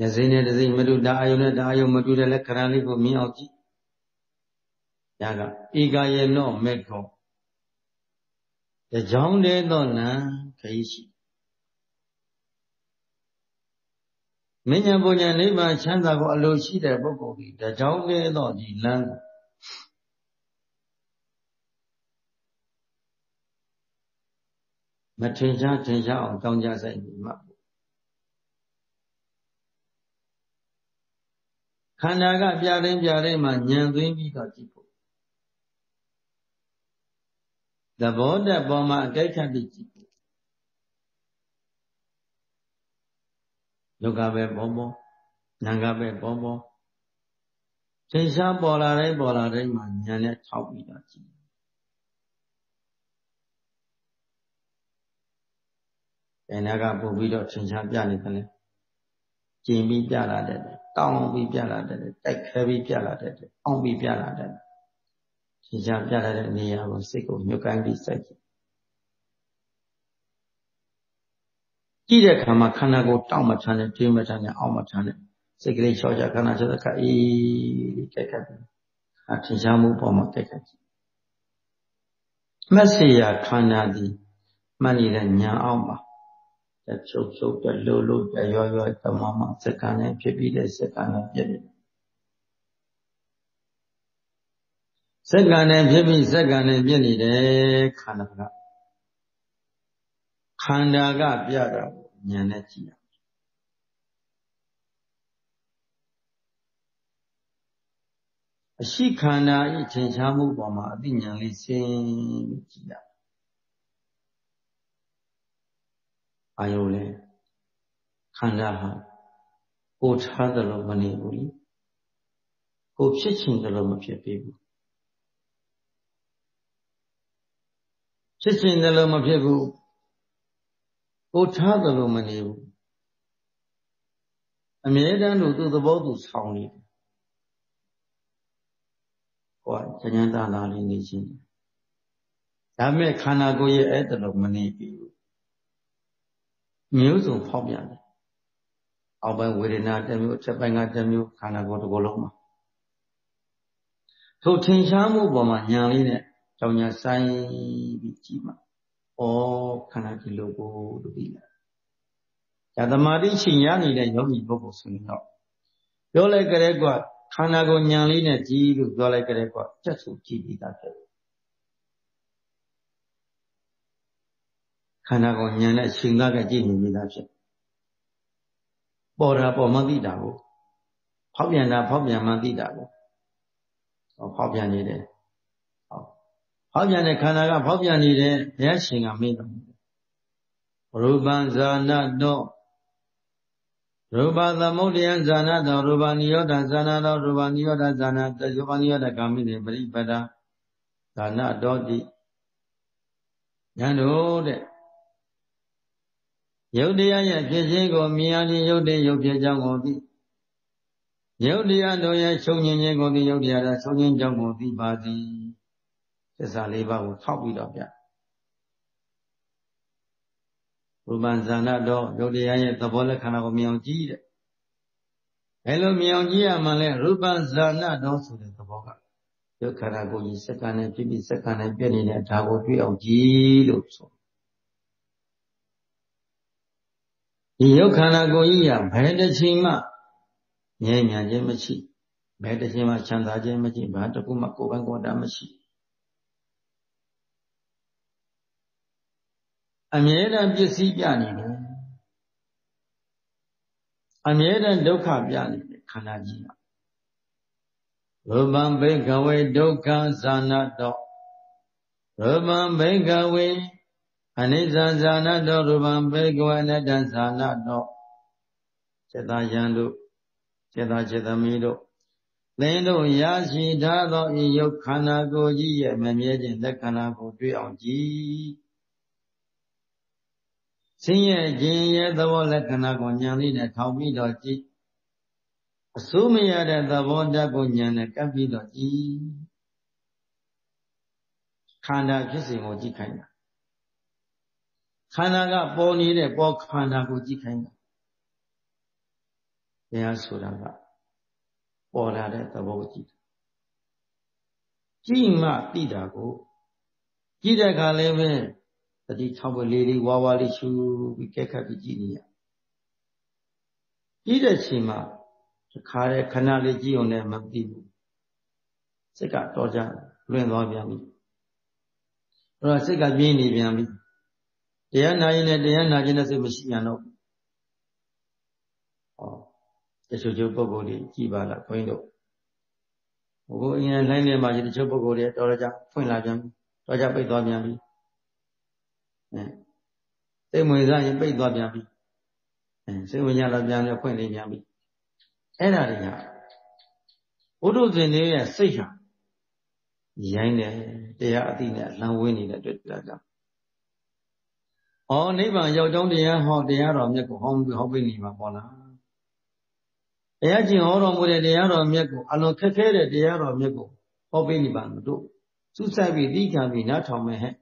ရစိနဲ့တစိမတူတာအာယုနဲ့တာအာယုမတူတဲ့လက်ခဏလေးကိုမြင်အောင်ကြည့်။ဒါကဧကယေနောမေခောတကြောင်းတည်းသောနံခရီးရှိမဉ္ဇဉ်ပူညာနိဗ္ဗာန်ချမ်းသာကိုအလိုရှိတဲ့ပုဂ္ဂိုလ်ဒီတကြောင်းတည်းသောဒီလမ်းမထင်ရှားထင်ရှားအောင်ကြောင်းကြဆိုင်ပြီးမှ ခန္ဓာကပြတိုင်းပြတိုင်းမှာညံသွင်းပြီးတော့ကြည့်ဖို့သဘောတတ်ပေါ်မှာအကြိုက်ခတ်ပြီးကြည့်ဖို့လောကပဲပေါ်ပေါ်နာကပဲပေါ်ပေါ်သင်္ရှားပေါ်လာတိုင်းပေါ်လာတိုင်းမှာညံနဲ့ထောက်ပြီးတော့ကြည့်ဘယ်နာကပို့ပြီးတော့သင်္ရှားပြနေတယ်လဲကျင်ပြီးပြလာတယ် တောင်းပြီးပြလာတယ်တိုက်ခဲပြီးပြလာတယ်အောင်းပြီးပြလာတယ်ရှင်းချပြလာတဲ့နေရာကိုစိတ်ကိုညှို့ကိုင်းပြီးစိုက်ကြည့်ကြည့်တဲ့အခါမှာခန္ဓာကိုယ်တောင့်မထမ်းနဲ့တွေးမထမ်းနဲ့အောင့်မထမ်းနဲ့စိတ်ကလေးလျှော့ချခန္ဓာချတဲ့ခါအေးကြိုက်ခတ်ပြီးအထင်ရှားမှုပေါ်မှာကြိုက်ခတ်ကြည့်မက်ဆေယာခန္ဓာသည်မှတ်နေတဲ့ညာအောင်ပါ ချုပ်ချုပ်တဲ့လို့လို့တဲ့ရောရောတမမစက္ကန့်နဲ့ဖြစ်ပြီးတဲ့စက္ကန့်နဲ့ပြည့်တယ်စက္ကန့်နဲ့ဖြစ်ပြီးစက္ကန့်နဲ့ပြည့်နေတယ်ခန္ဓာကခန္ဓာကပြတာကိုဉာဏ်နဲ့ကြည့်ရအရှိခန္ဓာဤထင်ရှားမှုပေါ်မှာအသိဉာဏ်လေးစဉ်းကြည့်ရ အာယုလဲခန္ဓာဟာကိုထားတယ်လို့မနေဘူးလေကိုဖြစ်ချင်တယ်လို့မဖြစ်သေးဘူးဖြစ်ချင်တယ်လို့မဖြစ်ဘူးကိုထားတယ်လို့မနေဘူးအမြဲတမ်းလို့သူ့သဘောသူဆောင်နေတယ်ဟောဉာဏ်သာသာလေးနေချင်းဒါမဲ့ခန္ဓာကိုယ်ရဲ့အဲ့ဒါလို့မနေဘူး မျိုးစုံဖောက်ပြန်တယ်အောက်ပိုင်းဝေဒနာတစ်မျိုးအထက်ပိုင်းကတစ်မျိုးခန္ဓာကိုယ်တစ်ခုလုံးမှာထိုထင်ရှားမှုပေါ်မှာညာလေးနဲ့ကြောင်ညာဆိုင်ပြီးကြည့်မှာဩခန္ဓာဒီလိုကိုလို့ပြီးလာဒါသမာဓိရှင်ရနေတဲ့ယောဂီပုဂ္ဂိုလ်ဆိုရင်တော့ပြောလိုက်ကလေးကခန္ဓာကိုညာလေးနဲ့ကြည့်လို့ပြောလိုက်ကလေးကစက်စုကြည့်ပြီးသားဖြစ်တယ် ခန္ဓာကိုဉာဏ်နဲ့ရှင်ကားကကြည့်နေမိသားဖြစ်ပေါ်တာပေါ်မှသိတာကိုဖောက်ပြန်တာဖောက်ပြန်မှသိတာကိုဟောဖောက်ပြန်နေတယ်ဟောဖောက်ပြန်တဲ့ခန္ဓာကဖောက်ပြန်နေတယ်ဘုရားရှင်ကမေးတော်မူတယ်ရူပံဇာနတောရူပသမုဒ္ဒယဇာနတောရူပနိယောဒဇာနတောရူပနိယောဒဇာနတရူပနိယောဒကာမိနေပရိပဒဇာနတောတိဉာဏ်တို့တဲ့ ယုတ်တရားရဲ့ဖြစ်ခြင်းကိုမြင်ရခြင်းယုတ်တဲ့ယုတ်ဖြစ်ကြောင်းကိုသိယုတ်တရားတို့ရဲ့ချုပ်ငြင်းခြင်းကိုသိယုတ်တရားတို့ချုပ်ငြင်းကြောင်းကိုသိပါသည်သစ္စာလေးပါးကိုထောက်ပြီးတော့ပြရူပံဇာနာတော့ယုတ်တရားရဲ့သဘောလက္ခဏာကိုမြင်အောင်ကြည့်တဲ့အဲလိုမြင်အောင်ကြည့်ရမှလဲရူပံဇာနာတော့ဆိုတဲ့သဘောကယုတ်ခန္ဓာကိုယ်ကြီးစက္ကန့်နဲ့ပြည့်ပြည့်စက္ကန့်နဲ့ပြည့်နေတဲ့ဒါကိုတွေ့အောင်ကြည့်လို့ဆို ဒီယုတ်ခန္ဓာကိုယ်ကြီးကဘယ်တစ်ချိန်မှငြိမ်းညာခြင်းမရှိဘယ်တစ်ခြင်းမှချမ်းသာခြင်းမရှိဘာတစ်ခုမှကိုယ်ပိုင်ကိုယ်တာမရှိအမြဲတမ်းပစ္စည်းပြနေတယ်အမြဲတမ်းဒုက္ခပြနေတယ်ခန္ဓာကြီးကရူပံဘိကဝေဒုက္ခဇာနတောရူပံဘိကဝေ အနိစ္စဇာနတောရူပံဘိကဝေအနတ္တဇာနတောစေတယံတို့စေတစေတမီတို့သင်တို့ရရှိထားသောဤယုတ်ခန္ဓာကိုယ်ကြီးရဲ့မမြဲခြင်းလက်ခန္ဓာကိုတွေ့အောင်ကြည်ဆင်းရဲခြင်းရဲ့သဘောလက္ခဏာကိုဉာဏ်လေးနဲ့ထောင်ပြီးတော့ကြည့်အစိုးမရတဲ့သဘောဓာတ်ကိုဉာဏ်နဲ့ကပ်ပြီးတော့ကြည့်ခန္ဓာဖြစ်စဉ်ကိုကြည့်ခိုင်းတာ ခန္ဓာကပေါ်နေတဲ့ပေါ်ခန္ဓာကိုကြည့်ခိုင်းတာတရားဆိုတာကပေါ်လာတဲ့သဘောကြည့်ကြည့်မှသိတာကိုကြည့်တဲ့အခါလည်းပဲတတိထောက်ပဲလေးလေးဝါဝါလေးရှူပြီးကဲခတ်ပြီးကြည့်နေရကြည့်တဲ့ချိန်မှာတခါတဲ့ခဏလေးကြည့်အောင်လည်းမသိဘူးစိတ်ကတော့ကြလွင့်သွားပြန်ပြီအဲ့တော့စိတ်ကပြင်းနေပြန်ပြီ တရားနာရင်လည်းတရားနာခြင်းနဲ့စိတ်မရှိပြန်တော့ဟောတချို့ချို့ပုဂ္ဂိုလ်တွေကြည်ပါလားခွင်းတို့ဘုရားအရင်လိုင်းထဲမှာတချို့ပုဂ္ဂိုလ်တွေတော်ကြဖွင့်လာပြန်ပြီတော်ကြပိတ်သွားပြန်ပြီအဲစိတ်ဝင်စားရင်ပိတ်သွားပြန်ပြီအဲစိတ်ဝင်ရတော့ပြန်လဲဖွင့်နေပြန်ပြီအဲ့ဒါတွေကဘုဒ္ဓဇင်တွေရဲ့စိတ်ဟာရိုင်းတယ်တရားအသိနဲ့လမ်းဝင်းနေတဲ့အတွက်ဒါကြောင့် ဩနိဗ္ဗာန်ရောက်ကြောင်းတရားဟောတရားတော်မြတ်ကိုဟောဟောပေးနေမှာပေါ့လားတရားကျင့်ဟောတော်မူတဲ့တရားတော်မြတ်ကိုအလွန်ခက်ခဲတဲ့တရားတော်မြတ်ကိုဟောပေးနေပါမတို့စူးစိုက်ပြီးသိခံပြီးနားထောင်မယ်ဟဲ့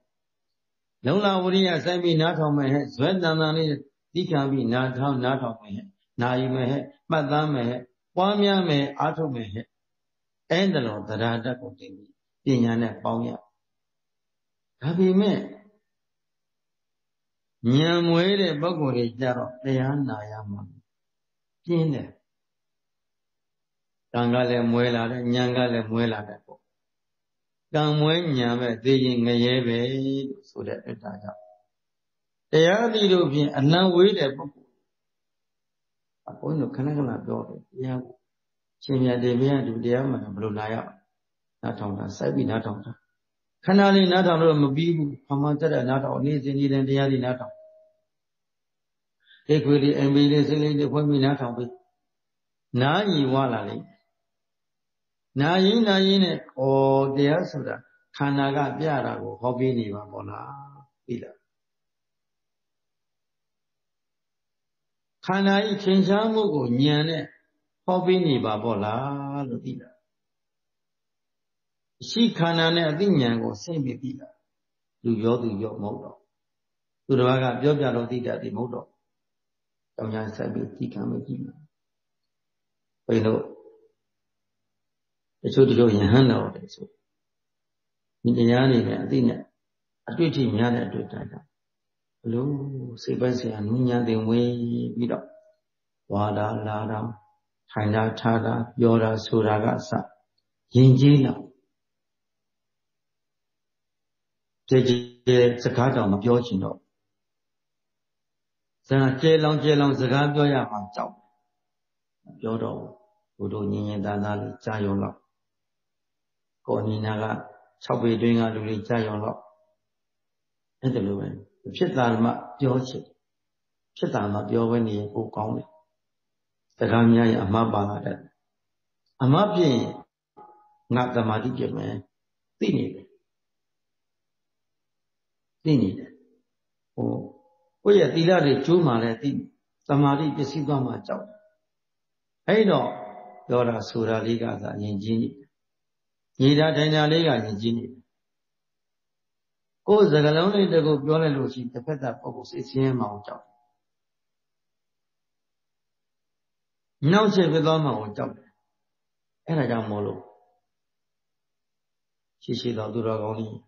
လုံလာဝရိယစိုက်ပြီးနားထောင်မယ်ဟဲ့ဇွဲတန်တန်လေးသိခံပြီးနားထောင်နားထောင်မယ်ဟဲ့နာယူမယ်ဟဲ့မှတ်သားမယ်ဟဲ့ပွားများမယ်အားထုတ်မယ်ဟဲ့အဲ့ဒါလိုတရားတတ်ကိုတင်ပြီးပညာနဲ့ပေါင်းရဒါပေမဲ့ ဉာဏ်မွေးတဲ့ပုဂ္ဂိုလ်တွေကြတော့တရားနာရမှာပြင်းတယ်ကံကလည်းမွဲလာတယ်ဉာဏ်ကလည်းမွဲလာတယ်ပေါ့ကံမွဲဉာဏ်ပဲသိရင်ငရဲပဲလို့ဆိုတဲ့အတ္တကြောင့်တရားသီတို့ဖြင့်အနံဝေးတဲ့ပုဂ္ဂိုလ်အဘုန်းကြီးခဏခဏပြောတယ်တရားရှင်မြတ်တေဘုရားသူတရားမှန်ဘယ်လိုလာရနားထောင်တာစိုက်ပြီးနားထောင်တာခဏလေးနားထောင်လို့မပြီးဘူးဖမတက်တဲ့နားထောင်နေ့စဉ်နေ့တိုင်းတရားလေးနားထောင် ဒီခွေလေးအမ်ဘီလေးစိလေးတွေဖွင့်ပြီးနားထောင်ပြီးနားညီဝလာလိမ့်နာယင်းနာယင်းနဲ့ဩတရားဆိုတာခန္ဓာကပြတာကိုဟောပြီးနေပါဘောလားသိလားခန္ဓာဤထင်ရှားမှုကိုဉာဏ်နဲ့ဟောပြီးနေပါဘောလားလို့သိလားရှိခန္ဓာနဲ့အသိဉာဏ်ကိုဆင့်ပြီးသိတာလူရောသူရောမဟုတ်တော့သူတစ်ပါးကပြောပြလို့သိတာဒီမဟုတ်တော့ တောင်းညာဆက်ပြီးသိခံမကြည့်ဘူးဘယ်လိုတချို့တချို့ယဟန်တော်တယ်ဆိုဒီတရားနေနဲ့အသိနဲ့အတွေ့အထိများတဲ့အတွေ့အကြုံကြောင့်ဘလို့စိတ်ပိုင်းဆိုင်ရာနုညံ့တင်ဝင်ပြီးတော့ဝါဒလာတာထိုင်တာထားတာပြောတာဆိုတာကအစယဉ်ကျေးလာကြည်ကြည်စကားတောင်မပြောချင်တော့ ဇာကျဲလောင်ကျဲလောင်စကားပြောရမှကြောက်ပြောတော့ဘုဒ္ဓညင်ညင်သားသားလေးကြာရုံတော့ကိုညီနာက6ပေတွင်းကလူတွေကြာရုံတော့အဲ့ဒါလိုပဲဖြစ်တာမှပြောချင်ဖြစ်တာမှပြောပဲနေရင်ပိုကောင်းတယ်စကားများရင်အမှားပါလာတယ်အမှားပြင်းငါတမာတိပြမယ်သိနေတယ်သိနေတယ်ဟို ကိုယ့်ရဲ့သီလတွေကျိုးမှလည်းသိသမာဓိပစ္စည်းသွားမှကြောက်အဲ့တော့ပြောတာဆိုတာလေးကသာယဉ်ကျေးနေညီတာထိုင်တာလေးကယဉ်ကျေးနေကိုယ်စကလုံးလေးတကူပြောလိုက်လို့ရှိရင်တစ်ဖက်သက်ပုဂ္ဂိုလ်စိတ်ဆင်းရဲမှအောင်ကြောက်နောက်ချက်ပြသွားမှအောင်ကြောက်တယ်အဲ့ဒါကြောင့်မို့လို့ရှိရှိတော်သူတော်ကောင်းကြီး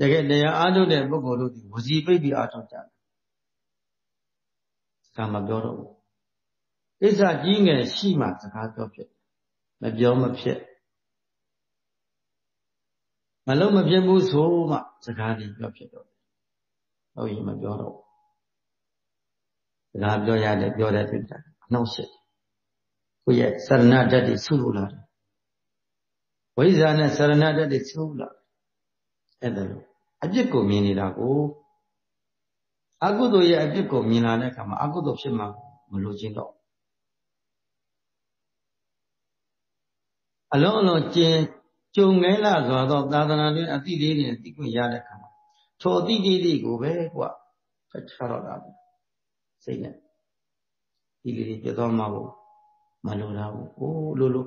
တကယ်တရားအားထုတ်တဲ့ပုဂ္ဂိုလ်တို့ဒီဝစီပိတ်ပြီးအားထုတ်ကြတယ်။ဒါမှပြောတော့ဘူး။တကိစ္စကြီးငယ်ရှိမှစကားပြောဖြစ်မပြောမဖြစ်မလုံးမဖြစ်ဘူးဆိုမှစကားကြီးပြောဖြစ်တော့ဟုတ်ရင်မပြောတော့စကားပြောရတယ်ပြောတဲ့တိတ်တာအနှောက်ရှက်ကိုယ့်ရဲ့စရဏဓာတ်တွေဆုလို့လာတယ်ဝိဇ္ဇာနဲ့စရဏဓာတ်တွေဆုလို့လာတယ် အဲ့ဒါလို့အပြစ်ကိုမြင်နေတာကိုအကုသိုလ်ရဲ့အပြစ်ကိုမြင်လာတဲ့အခါမှာအကုသိုလ်ဖြစ်မှမလို့ခြင်းတော့အလုံးအလုံးကျင်ကြုံငဲလာစွာသောသာသနာ့တွင်အတိလေးတွေအတိကိုရတဲ့အခါမှာထိုအတိလေးတွေကိုပဲကွာဖတ်ချတော့တာပဲစိတ်နဲ့ဒီလေးတွေပြတ်သွားမှာကိုမလိုတာဘူးဟိုးလိုလို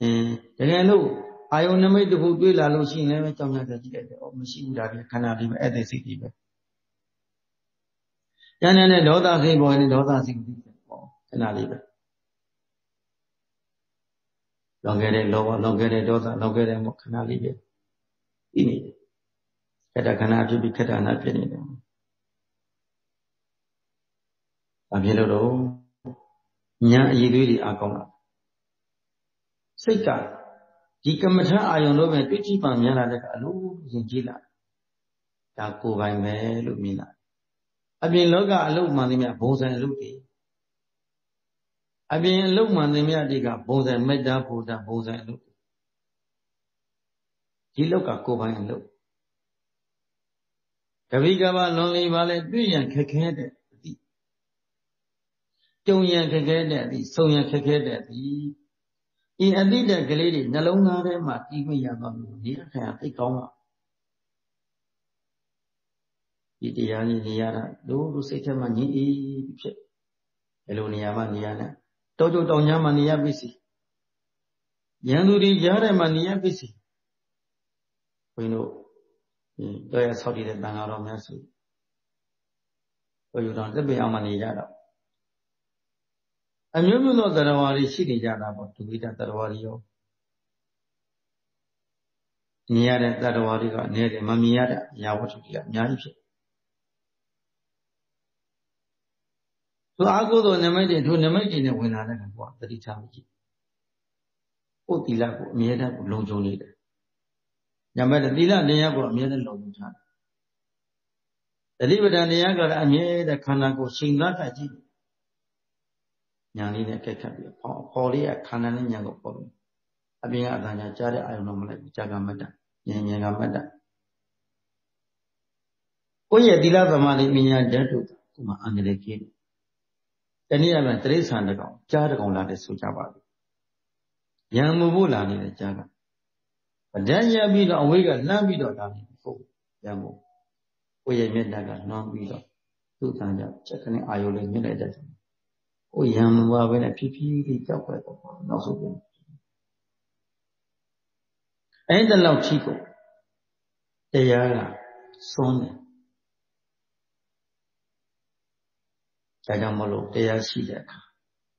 အင်းတကယ်လို့ အာယုန်နမိတ်တစ်ခုတွေးလာလို့ရှိရင်လည်းကြောင်ညာကြကြည့်လိုက်တယ်။အော်မရှိဘူးဒါလည်းခန္ဓာလေးပဲအဲ့ဒီစိတ်ကြီးပဲ။ကျန်တဲ့ဒေါသစိတ်ပေါ်ရင်ဒေါသစိတ်ကြီးပဲ။ဟောခဏလေးပဲ။လောင်ခဲ့တဲ့လောဘလောင်ခဲ့တဲ့ဒေါသလောင်ခဲ့တဲ့မောခဏလေးပဲ။ပြီးနေတယ်။ခက်တာခဏဖြစ်ပြီးခက်တာနာဖြစ်နေတယ်။ဘာဖြစ်လို့တော့ညာအည်သွေးတွေအကောင်းလာစိတ်က ဒီကမ္မထအာယုံလို့ပဲတွေ့ကြည့်ပါများလာတဲ့ကအလိုရင်ကြည့်လာဒါကိုယ်ပိုင်ပဲလို့မြင်လာအပြင်လောကအလုတ်မှန်သမျှဘုံစံအလုတ်တွေအပြင်အလုတ်မှန်သမျှတွေကဘုံစံမေတ္တာဘုဒ္ဓဘုံစံအလုတ်ဒီလောက်ကကိုယ်ပိုင်အလုတ်တပိကဘာလွန်လီပါလေတွေ့ရန်ခက်ခဲတဲ့အသည့်ကြုံရန်ခက်ခဲတဲ့အသည့်ဆုံရန်ခက်ခဲတဲ့အသည့် ဒီအတိတ်ကလေးတွေနှလုံးသားထဲမှာတီးခွင့်ရသွားလို့နေရာခံရသိကောင်းပါဒီတရားကြီးနေရတာတို့တို့စိတ်ထဲမှာငြိအေးဖြစ်ဘယ်လိုနေရာမှနေရလဲတောကြတောင်ညာမှာနေရပြီစီရန်သူတွေကြားထဲမှာနေရပြီစီဘုန်းတို့တော့ရဆောက်တည်တဲ့တန်ဃာတော်များစုဘုရားတော်သစ်ပင်အောင်မှာနေကြတော့ အမျိုးမျိုးသောတရားဝါတွေရှိနေကြတာပေါ့ဒုဝိဒတရားဝါတွေရောမြင်ရတဲ့တရားဝါတွေကအနည်းတယ်မမြင်ရတဲ့အရာဝတ္ထုတွေကအများကြီးဖြစ်သူအာဟုသောနမိတ်တွေသူနမိတ်တွေနဲ့ဝင်လာတဲ့ကွာတတိထားမကြည့်ကိုသီလကိုအမြဲတမ်းလုံခြုံနေတယ်ညမတဲ့သီလတရားကိုအမြဲတမ်းလုံခြုံထားတယ်တတိပဒံတရားကလည်းအမြဲတမ်းခန္ဓာကိုယ်ချိန်သားတာကြည့် ညာလေးနဲ့ကက်ခတ်ပြီးဟောဟောလေးကခန္ဓာနဲ့ညာကိုပေါ်ပြီးအပြင်ကအတန်ညာကြားတဲ့အာယုံတော့မလိုက်ဘူးကြာကမတ္တဉာဏ်ဉာဏ်ကမတ္တကိုယ့်ရဲ့သီလသမာဓိပညာဓာတ်တို့ဒီမှာအန္တရာယ်ကြီးတယ်တနည်းအားဖြင့်တရိษံတကောင်ကြားတကောင်လာတဲ့ဆိုကြပါဘူးဉာဏ်မှုဖို့လာနေတဲ့ကြားကဗဒံရပြီးတော့အဝေးကလှမ်းပြီးတော့လာနေဟုတ်ဉာဏ်မှုကိုယ့်ရဲ့မေတ္တာကနှောင်းပြီးတော့သူ့တန်ကြချက်ကနေအာယုလေးမြင့်လိုက်တဲ့ ဟိုရံမပါပဲနဲ့ဖြည်းဖြည်းလေးကြောက်ပဲပေါ့နောက်ဆုံးပြန်အဲ့ဒါလောက်ထိကိုတရားကစွန်းတယ်ဒါကြောင့်မလို့တရားရှိတဲ့အခါ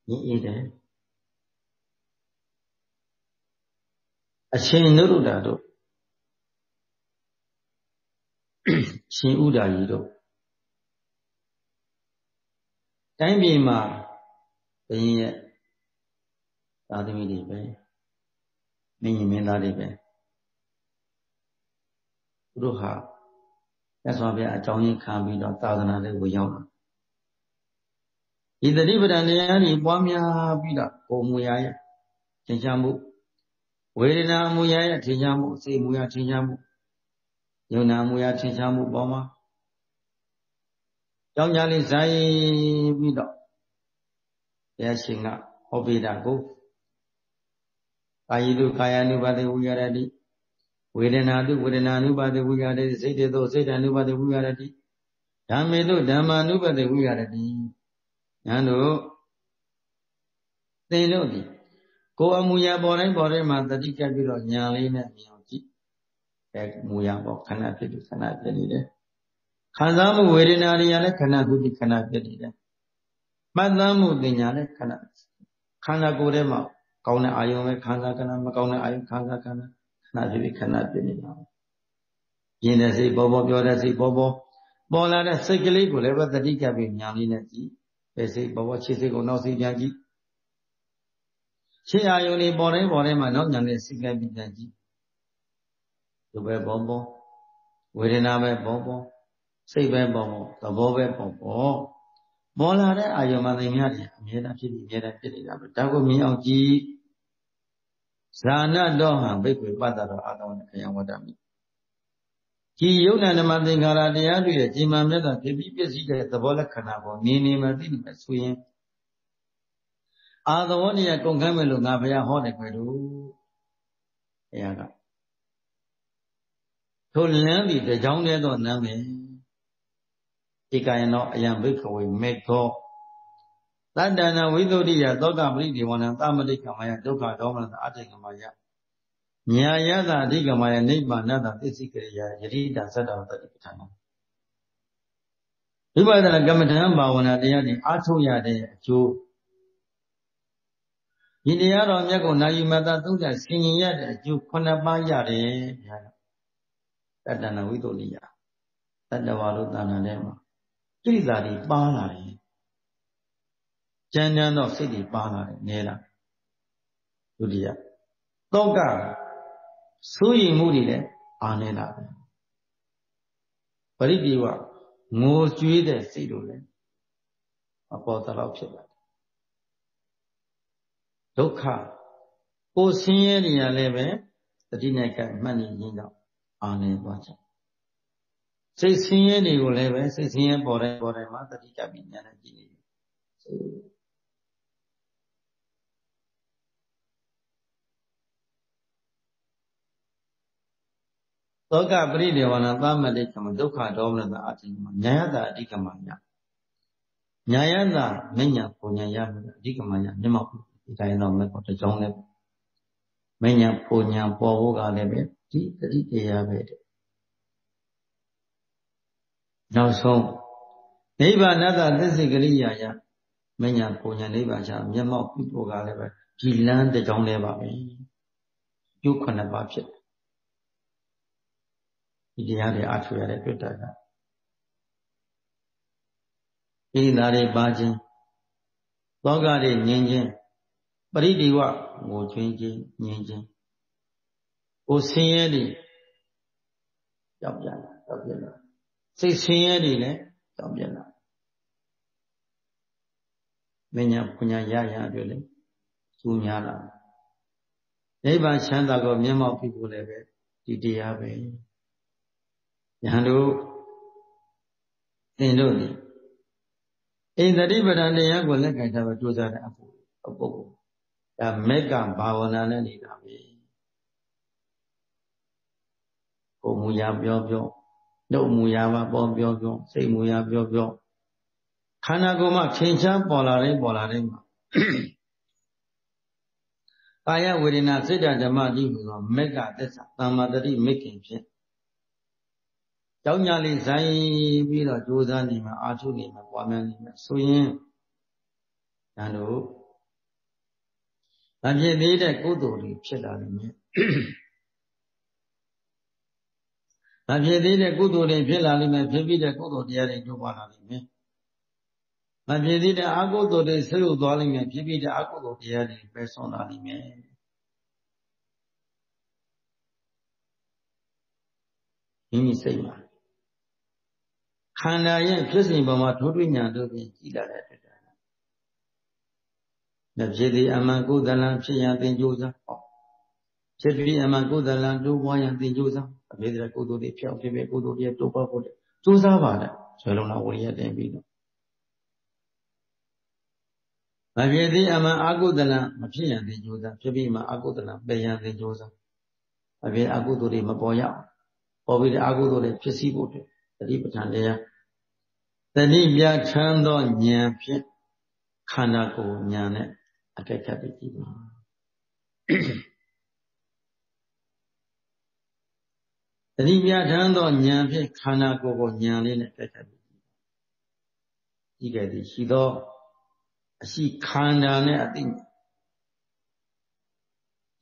ညင်အေးတယ်အရှင်နုရုဒ္ဓတို့ရှင်ဥဒ္ဒါကြီးတို့တိုင်းပြည်မှာ ဘုရင်ရဲ့သာသမီတွေပဲမင်းကြီးမင်းသားတွေပဲသူတို့ဟာမြတ်စွာဘုရားအကြောင်းရင်းခံပြီးတော့သာသနာလေးကိုရောက်လာဒီတတိပဒံတရားတွေပွားများပြီးတော့ကိုမူရရဲ့သင်္ချာမှုဝေဒနာမူရရဲ့သင်္ချာမှုစိတ်မူရသင်္ချာမှုယုံနာမူရသင်္ချာမှုပေါ်မှာကြောင်းကြလေးဇာယပြီးတော့ ဘုရားရှင်ကဟောပေးတာကိုကာယိတုကာယ ानु ပါတိဝိရတိဝေဒနာတုဝေဒနာ ानु ပါတိဝိရတိစိတ်တေတုစိတ် ानु ပါတိဝိရတိဓမ္မေတုဓမ္မာ ानु ပါတိဝိရတိညာတို့သင်တို့ဒီကိုယ်အမူအရာပေါ်တိုင်းပေါ်တိုင်းမှာတတိကပ်ပြီးတော့ညာလေးနဲ့မြင်အောင်ကြည့်အဲမူအရာပေါ်ခဏဖြစ်ပြီးခဏဖြစ်နေတယ်ခံစားမှုဝေဒနာတွေကလည်းခဏဖြစ်ပြီးခဏဖြစ်နေတယ် မှတ်သားမှုပညာနဲ့ခဏခန္ဓာကိုယ်ထဲမှာကောင်းတဲ့အာယုံပဲခံစားခဏမကောင်းတဲ့အာယုံခံစားခဏခဏဖြစ်ပြီးခဏဖြစ်နေတာပြင်းတဲ့စိတ်ပေါ်ပေါ်ပြောတဲ့စိတ်ပေါ်ပေါ်ပေါ်လာတဲ့စိတ်ကလေးကိုလည်းပဲတတိကပ်ပြီးညာလေးနဲ့ကြည့်ပဲစိတ်ပေါ်ပေါ်ခြေစိတ်ကိုနောက်စိတ်ပြန်ကြည့်ရှေ့အာယုန်တွေပေါ်တိုင်းပေါ်တိုင်းမှာနောက်ညာနဲ့စိတ်ကပ်ပြီးတန်ကြည့်ဒီပဲပေါ်ပေါ်ဝေဒနာပဲပေါ်ပေါ်စိတ်ပဲပေါ်ပေါ်သဘောပဲပေါ်ပေါ် ပေါ်လာတဲ့အာယုံမှာသင်များတယ်အမြဲတမ်းဖြစ်ပြီးအမြဲတမ်းဖြစ်နေတာပဲဒါကိုမြင်အောင်ကြည့်ဇာနတော်ဟံဘိက္ခွေပတ္တတော်အာတောနဲ့ခယံဝတ္တမိဒီယုတ်နန္ဒမသင်္ခါရတရားတွေရဲ့ကြီးမားမြတ်တာဖြစ်ပြီးပြည့်စည်တဲ့သဘောလက္ခဏာပေါ်နေနေမှသိမှဆိုရင်အာသဝနေရကုန်ခမ်းမယ်လို့ငါဘုရားဟောတယ်ခွေလို့ဘုရားကထိုလမ်းဒီတကြောင်းတည်းတော့နမ်းမယ် ဧကယနောအယံဘိခဝေမေခောတတ္တနာဝိသုဒ္ဓိယသောကပရိဒီဝနံသမတိကမယဒုက္ခဒေါမနတအတ္တိကမယညာယတာအဓိကမယနိဗ္ဗာနတသစ္စိကရိယာယတိတသတ္တဝတ္တိပဋ္ဌာနာဝိပဿနာကမ္မဋ္ဌာန်းဘာဝနာတရားတွေအားထုတ်ရတဲ့အကျိုးဒီတရားတော်မြတ်ကိုနာယူမတသုံးချက်ဆင်ញင်ရတဲ့အကျိုးခုနှစ်ပါးရတယ်ဗျာတတ္တနာဝိသုဒ္ဓိယတတ္တဝါလို့တဏ္ဍာထဲမှာ ကိလေသာတွေပါလာတယ်ကြမ်းကြမ်းသောစိတ်တွေပါလာတယ်နဲလားဒုတိယတောကစိုးရိမ်မှုတွေလည်းအာနေလာတယ်ပရိဒီဝငိုကြွေးတဲ့စိတ်တို့လည်းအပေါ်တလောက်ဖြစ်လာတယ်ဒုက္ခကိုဆင်းရဲနေရလည်းပဲတတိနဲ့ကမှတ်နေရင်းကြောင့်အာနေသွားကြ စိတ်ဆင်းရဲတွေကိုလည်းပဲစိတ်ဆင်းရဲပေါ်တိုင်းပေါ်တိုင်းမှာတတိကပြီးညာနဲ့ကြည့်နေတယ်သောကပရိဒေဝနာသမတိကမဒုက္ခဒေါမနတာအတိမညာယတာအဓိကမညာညာယတာမညာပုံညာရမယ်အဓိကမညာမျက်မှောက်ဒီတိုင်းတော့မဲ့ပေါ့တကြောင်းလည်းမညာပုံညာပေါ်ဖို့ကလည်းပဲဒီတတိတရားပဲတဲ့ နောက်ဆုံးနိဗ္ဗာန်တသစ္စေကရိယာယမညာပုံညာနိဗ္ဗာန်ချမျက်မှောက်ပြုဖို့ကလည်းပဲဒီလမ်းတကြောင်းလည်းပါပဲကျုပ်ခုနှစ်ပါးဖြစ်ဒီတရားတွေအထူရတဲ့တွေ့တာကဣဒာတွေပါခြင်းသောကတွေငြင်းခြင်းပရိဒီဝငိုချွင်းခြင်းငြင်းခြင်းကိုဆင်းရဲတွေကြောက်ကြတာကြောက်ပြလာ စိတ်ဆင်းရဲတွေလည်းကြောက်ပြလာမညာပညာရရအတွက်လည်းစူးများလာနိဗ္ဗာန်ချမ်းသာကိုမျက်မှောက်ပြုဖို့လည်းပဲဒီတရားပဲယဟန်တို့သင်တို့ဒီအိန္ဒိပဒံတရားကိုလက်ခံထားပဲကြိုးစားတဲ့အဖို့အပုဂ္ဂိုလ်ဒါမေကဘာဝနာနဲ့နေတာပဲကိုမူရပြောပြော နှုတ်မူရပါပေါ်ပြောပြောစိတ်မူရပြောပြောခန္ဓာကိုယ်မှာထင်ရှားပေါ်လာတဲ့ပေါ်လာတဲ့မှာကာယဝေဒနာစိတ်ဓဓမ္မတိဟူသောမေကသစ္စာတမ္မာတတိမေခင်ဖြင့်ကြောင်းညာလေးဇိုင်းပြီးတော့ကြိုးစားနေမှာအာထုနေမှာပွားများနေမှာဆိုရင်ဒါတို့မဖြစ်သေးတဲ့ကုသိုလ်တွေဖြစ်လာလိမ့် မယ်မဖြစ်သေးတဲ့ကုသိုလ်တွေဖြစ်လာလိမ့်မယ်ဖြစ်ပြီးတဲ့ကုသိုလ်တရားတွေကျိုးပွားလာလိမ့်မယ်မဖြစ်သေးတဲ့အကုသိုလ်တွေဆွေးရုပ်သွားလိမ့်မယ်ဖြစ်ပြီးတဲ့အကုသိုလ်တရားတွေပဲဆုံးလာလိမ့်မယ်မိမိစိတ်မှာခန္ဓာရဲ့ဖြစ်စဉ်ပေါ်မှာထိုးထွင်းညာတို့ဖြင့်ကြည်လာတဲ့အတွက်ဒါ။ဖြစ်သည်အမှန်ကုသလံဖြစ်ရန်သင်ကြိုးစားဟော ဖြစ်ပြီးအမှန်ကုသလံတိုးပွားရန်သင်ကြိုးစားအမေတဲ့ကုသိုလ်တွေဖြောက်ဖြစ်ပြီးကုသိုလ်တွေတိုးပွားဖို့ကြိုးစားပါတဲ့ဆွဲလုံးလာဝရိယတင်ပြီးတော့မဖြစ်သည်အမှန်အကုသလံမဖြစ်ရန်သင်ကြိုးစားဖြစ်ပြီးမှအကုသလံပယ်ရန်သင်ကြိုးစားအပြင်အကုသိုလ်တွေမပေါ်ရအောင်ပေါ်ပြီးတဲ့အကုသိုလ်တွေဖြစ်စီဖို့အတွက်တတိပဋ္ဌာန်တရားတတိပြထမ်းသောဉာဏ်ဖြင့်ခန္ဓာကိုယ်ဉာဏ်နဲ့အကဲခတ်ပြီးကြည့်ပါ တတိပြထမ်းသောဉာဏ်ဖြင့်ခန္ဓာကိုယ်ကိုဉာဏ်လေးနဲ့အကဲခတ်ပြီးကြည့်ကြည့်ခဲ့သည်ရှိသောအရှိခန္ဓာနဲ့အသိ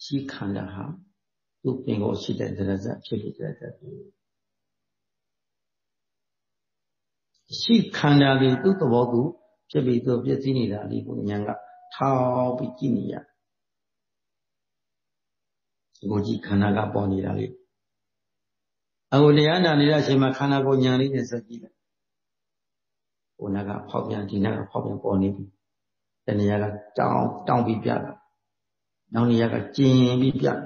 ရှိခန္ဓာဟာသူ့ပင်ကိုရှိတဲ့ဒရဇဖြစ်လို့ဒရဇဖြစ်ရှိခန္ဓာတွေသူ့သဘောသူဖြစ်ပြီးသူပြည့်စည်နေတာဒီကိုဉာဏ်ကထောက်ပြီးကြည့်နေရကိုကြည့်ခန္ဓာကပေါ်နေတာလေ အခုတရားနာနေတဲ့အချိန်မှာခန္ဓာကိုညာလေးနဲ့ဆက်ကြည့်လိုက်ဟိုနာကဖောက်ပြန်ဒီနာကဖောက်ပြန်ပေါ်နေပြီတဏှာကတောင်းတောင်းပြီးပြတာနောက်နေရာကကျင်ပြီးပြတယ်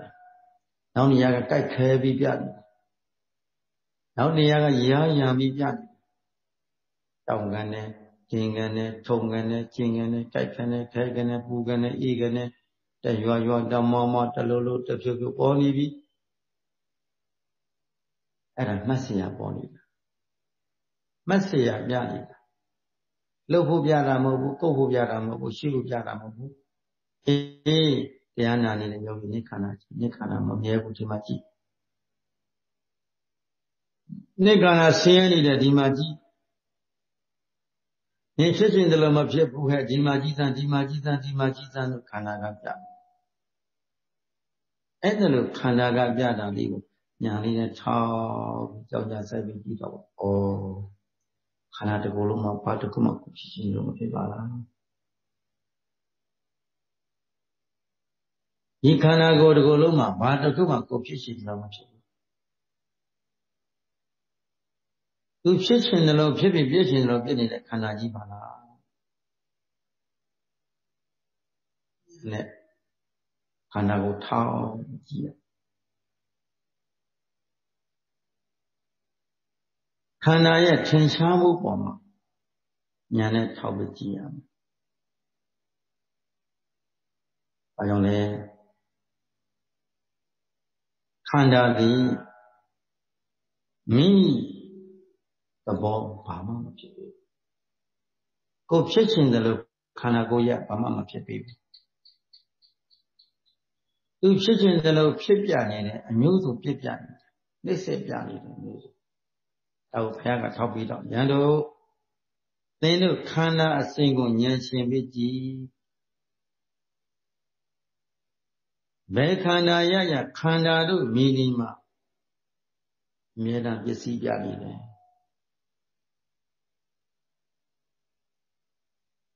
နောက်နေရာကတိုက်ခဲပြီးပြတယ်နောက်နေရာကရာရံပြီးပြတယ်တောင်းကန်နဲ့ကျင်ကန်နဲ့ထုံကန်နဲ့ကျင်ကန်နဲ့တိုက်ခနဲ့ခဲကန်နဲ့ပူကန်နဲ့အေးကန်နဲ့တရွာရွာတမောမောတလုံးလုံးတဖြုတ်ဖြုတ်ပေါ်နေပြီ အဲ့ဒါမှတ်စရာပေါ်နေတာမှတ်စရာပြနေတာလှုပ်ဖို့ပြတာမဟုတ်ဘူးကုတ်ဖို့ပြတာမဟုတ်ဘူးရှိဖို့ပြတာမဟုတ်ဘူးအေးတရားနာနေတဲ့ယောဂီနိခန္ဓာနိခန္ဓာမမြဲဘူးဒီမှာကြည့်နိခန္ဓာဆင်းရဲနေတဲ့ဒီမှာကြည့်နေဖြစ်ခြင်းတလို့မဖြစ်ဘူးဟဲ့ဒီမှာကြည်စံဒီမှာကြည်စံဒီမှာကြည်စံလို့ခန္ဓာကပြအဲ့ဒါလို့ခန္ဓာကပြတာလေးကို ညာလေးနဲ့ထောက်ကြောက်ကြဆိုင်ပြီးကြည့်တော့ဩခန္ဓာတစ်ခုလုံးမှာဘာတစ်ခုမှဖြစ်ခြင်းလို့မဖြစ်ပါလားဒီခန္ဓာကိုယ်တစ်ခုလုံးမှာဘာတစ်ခုမှကိုဖြစ်ခြင်းလို့မဖြစ်ဘူးသူဖြစ်ခြင်းလို့ဖြစ်ပြီးပြည့်ခြင်းလို့ပြည့်နေတဲ့ခန္ဓာကြီးပါလားနဲ့ခန္ဓာကိုထောက်ကြည့် ခန္ဓာရဲ့ထင်ရှားမှုပေါ်မှာညာနဲ့ထောက်ပြီးကြည့်ရမယ်။ဘာကြောင့်လဲခန္ဓာသည်မိသဘောဘာမှမဖြစ်ဘူး။ကိုဖြစ်ခြင်းတယ်လို့ခန္ဓာကိုယ်ရဘာမှမဖြစ်ဘူး။သူဖြစ်ခြင်းတယ်လို့ဖြစ်ပြနေတယ်အမျိုးစုပြပြနေတယ်နှိစ္စပြနေတယ်အမျိုးစု။ ဒါကိုဘုရားကထောက်ပြီးတော့ရန်တို့သင်တို့ခန္ဓာအစဉ်ကိုဉာဏ်ရှင်ပြီးကြည်ဘယ်ခန္ဓာရရခန္ဓာတို့မိနီမှာအမြဲတမ်းပစ္စည်းပြနေတယ်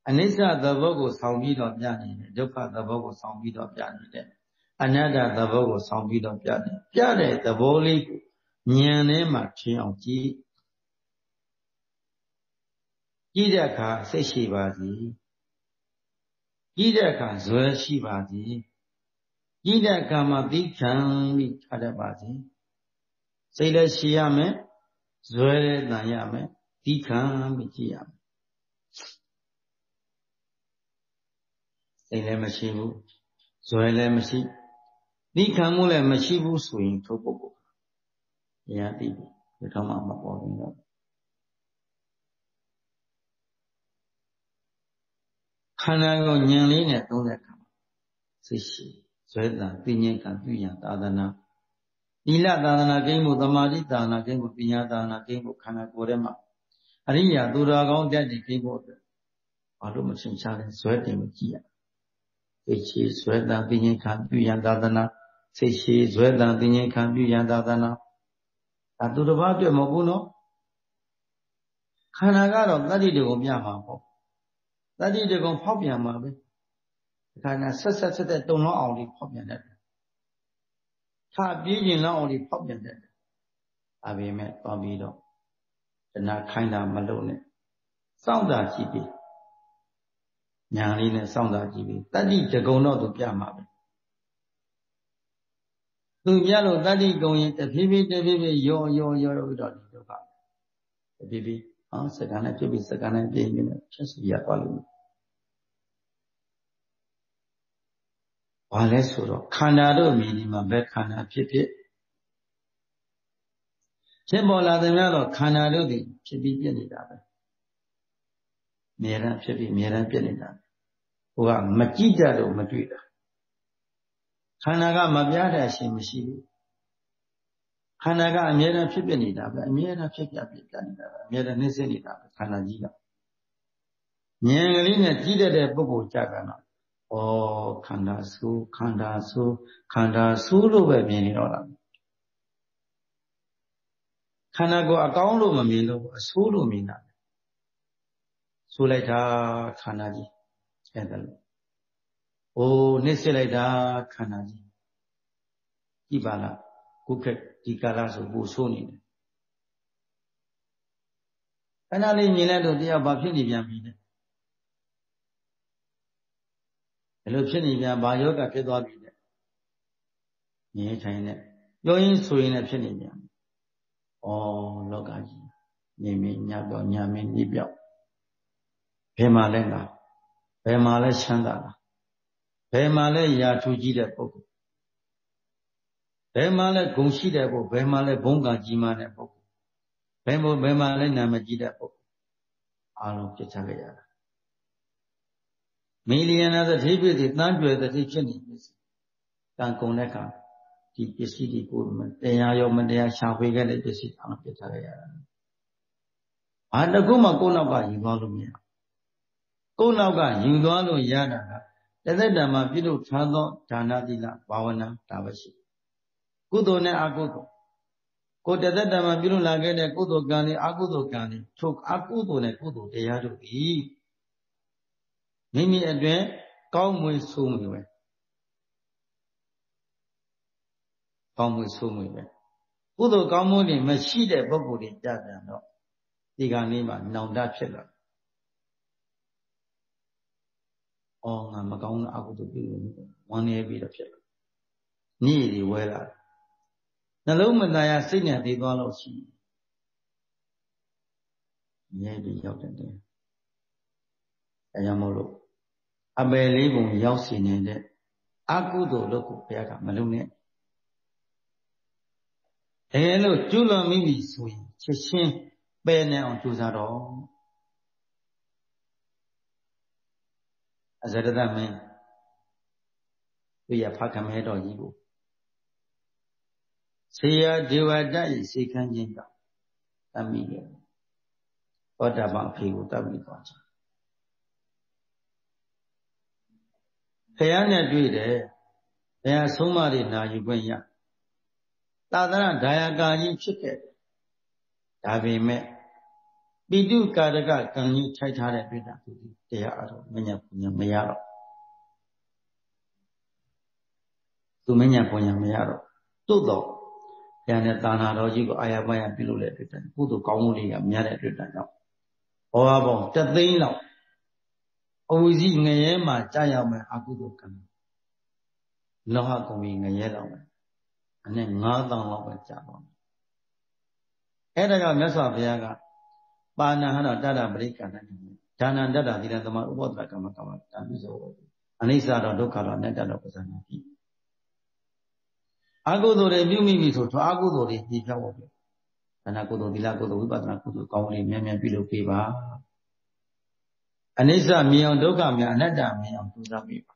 အနိစ္စသဘောကိုဆောင်ပြီးတော့ပြနေတယ်ဒုက္ခသဘောကိုဆောင်ပြီးတော့ပြနေတယ်အနတ္တသဘောကိုဆောင်ပြီးတော့ပြနေပြတဲ့သဘောလေးကိုဉာဏ်ထဲမှာထင်အောင်ကြည့် ကြည့်တဲ့အခါစိတ်ရှိပါစီကြည့်တဲ့အခါဇွဲရှိပါစီကြည့်တဲ့အခါမှာသိခံပြီးထားတတ်ပါစေစိတ်လည်းရှိရမယ်ဇွဲလည်းတန်ရမယ်သိခံပြီးကြည့်ရမယ်စိတ်လည်းမရှိဘူးဇွဲလည်းမရှိသိခံမှုလည်းမရှိဘူးဆိုရင်ထိုပုဂ္ဂိုလ်တရားသိပြီဒီတော့မှမပေါ်ဘူးတော့ ခန္ဓာကိုဉာဏ်လေးနဲ့သုံးတဲ့အခါစိတ်ရှိဇွဲတံပညာကံပြုရန်သာသနာသီလသာသနာကိန်းမှုသမာဓိသာသနာကိန်းမှုပညာသာသနာကိန်းမှုခန္ဓာကိုယ်ထဲမှာအရိယာသူတော်ကောင်းတက်တဲ့ကိန်းမှုအတွက်ဘာလို့မရှင်ရှားလဲဇွဲတင်မကြည့်ရစိတ်ရှိဇွဲတံပညာကံပြုရန်သာသနာစိတ်ရှိဇွဲတံပညာကံပြုရန်သာသနာဒါသူတစ်ပါးအတွက်မဟုတ်ဘူးနော်ခန္ဓာကတော့တတ္တိတကုံပြမှာပေါ့ တတိတကုံဖောက်ပြန်မှာပဲခန္ဓာဆက်ဆက်ဆက်တဲ့တုံလုံးအောင်လေးဖောက်ပြန်တတ်တယ်ထပြေးကျင်လောက်အောင်လေးဖောက်ပြန်တတ်တယ်အပေမဲ့သွားပြီးတော့တဏခိုင်းတာမလုပ်နဲ့စောင့်တာကြည့်ပြီးညာလေးနဲ့စောင့်တာကြည့်ပြီးတတိတကုံတော့သူပြမှာပဲသူပြလို့တတိကုံရင်တဖြည်းဖြည်းတဖြည်းဖြည်းယောယောယောပြီးတော့ဒီဒုက္ခတဖြည်းဖြည်းဟောစက္ကန့်နဲ့ပြည့်ပြီးစက္ကန့်နဲ့ပြည့်နေတယ်ဖြစ်စီရသွားလို့ ဘာလဲဆိုတော့ခန္ဓာတို့မြည်ဒီမှာဘယ်ခန္ဓာဖြစ်ဖြစ်ဖြစ်ပေါ်လာတဲ့များတော့ခန္ဓာတို့ဒီဖြစ်ပြီးပြည့်နေတာပဲအမြဲတမ်းဖြစ်ပြီးအမြဲတမ်းပြည့်နေတာဟိုကမကြည့်ကြတော့မတွေ့တာခန္ဓာကမပြတဲ့အရှင်မရှိဘူးခန္ဓာကအမြဲတမ်းဖြစ်ပြနေတာပဲအမြဲတမ်းဖြစ်ပြပြပြနေတာပဲအမြဲတမ်းနှိမ့်စနေတာပဲခန္ဓာကြီးကဉာဏ်ကလေးနဲ့ကြည့်တတ်တဲ့ပုဂ္ဂိုလ်ကြကတော့ ဩခန္ဓာဆိုးခန္ဓာဆိုးခန္ဓာဆိုးလို့ပဲမြင်နေတော့တာခန္ဓာကိုအကောင်းလို့မမြင်လို့အဆိုးလို့မြင်တာဆိုးလိုက်တာခန္ဓာကြီးအဲ့ဒါလို့အိုးနှိမ့်စစ်လိုက်တာခန္ဓာကြီးကြည်ပါလားခုခက်ဒီကာလဆိုပိုဆိုးနေတယ်ခဏလေးမြင်လိုက်တော့တရားဘာဖြစ်နေပြန်ပြီလဲ ဘယ်လိုဖြစ်နေပြန်ဘာယောဂဖြစ်သွားပြီလဲမြင်ထိုင်နဲ့ပြောရင်းဆိုရင်လည်းဖြစ်နေပြန်ဩလောကကြီးနေမင်းညတော့ညမင်းညပြောက်ဘယ်မှာလဲငါဘယ်မှာလဲချမ်းသာလားဘယ်မှာလဲရာထူးကြီးတဲ့ပုဂ္ဂိုလ်ဘယ်မှာလဲဂုံရှိတဲ့ပုဂ္ဂိုလ်ဘယ်မှာလဲဘုံကကြီးမားတဲ့ပုဂ္ဂိုလ်ဘယ်မှာဘယ်မှာလဲနာမကြီးတဲ့ပုဂ္ဂိုလ်အားလုံးပြစ်ချခဲ့ရတာ မီလီယံနာသတိပြည့်တည်တန်းကျွယ်သတိဖြစ်နေပြီကံကုန်တဲ့အခါဒီပစ္စည်းတွေကိုတရားရောမတရားရှာဖွေခဲ့တဲ့ပစ္စည်းအောင်ပြစ်ချခဲ့ရတာဘာတကုမှကိုယ်နောက်ကယူသွားလို့မရကိုယ်နောက်ကယူသွားလို့ရတာကတသက်တံမှာပြုလုပ်ထားသောဒါနသီလဘာဝနာဒါပဲရှိကုသိုလ်နဲ့အကုသိုလ်ကိုတသက်တံမှာပြုလုပ်လာခဲ့တဲ့ကုသိုလ်ကံတွေအကုသိုလ်ကံတွေထိုအကုသိုလ်နဲ့ကုသိုလ်တရားတို့သည် မိမိအတွင်ကောင်းမွေဆိုးမွေပဲကောင်းမွေဆိုးမွေပဲကုသိုလ်ကောင်းမှုတွေမရှိတဲ့ပုဂ္ဂိုလ်တွေကြပြန်တော့ဒီကနေ့မှနောင်တဖြစ်လာအော်ငါမကောင်းတဲ့အကုသိုလ်ပြုလို့ဝမ်းနေပြီးတော့ဖြစ်လာညည်တွေဝဲလာနှလုံးမသားရစိတ်နဲ့သေးသွားလို့ရှိရဲပြီးရောက်တဲ့တယ်အဲကြောင့်မို့လို့ အပယ်လေးပုံရောက်စီနေတဲ့အကုသိုလ်လို့ကိုဘုရားကမလုပ်နဲ့အဲလို့ကျွလွန်မိပြီဆိုရင်ချက်ချင်းပယ်နေအောင်ကြိုးစားတော့အဇရဒမင်းသူရဖခမဲတော်ကြီးကိုဆေယဒေဝတဤစိတ်ခန်းခြင်းကြောင့်တတ်မိခဲ့သောတာပန်အဖေကိုတတ်မိသွားချင်ဘု ရားနဲ့တွေ့တယ်ဘုရားဆုံးမတွေနာယူခွင့်ရသာသနာဒါယကာကြီးဖြစ်ခဲ့ဒါပေမဲ့ပိတုကာရကကံကြီးထိုက်ထားတဲ့တွေ့တာသူတရားအတော့မညာပညာမရတော့သူမညာပညာမရတော့သို့တော့ဘုရားနဲ့သာနာတော်ကြီးကိုအာရပါရပြုလို့လည်းတွေ့တယ်ကုသိုလ်ကောင်းမှုတွေကများတဲ့တွေ့တာကြောင့်ဘောဟာပေါင်းတသိန်းလောက် အဝီစီငရဲမှာကြာရောက်မယ်အကုသိုလ်ကံလောဟကုံကြီးငရဲလောက်မယ်အနဲ့9000လောက်ပဲကြာပါမယ်အဲ့ဒါကမြတ်စွာဘုရားကပါဏဟရတတပရိက္ခဏဒါနန္တတသီလသမဥပဒကမ္မကမ္မတာပိစောအနိစ္စတော့ဒုက္ခတော့အနတ္တတော့ပဇာနာပြီအကုသိုလ်တွေပြုမိပြီဆိုတော့အကုသိုလ်တွေပြပြောက်ဖို့ဒါနကုသိုလ်သီလကုသိုလ်ဝိပဿနာကုသိုလ်ကောင်းလေးမြန်မြန်ပြုလုပ်ပေးပါ အနိစ္စမြင်အောင်ဒုက္ခမြင်အနတ္တမြင်အောင်ကြိုးစားပေးပါ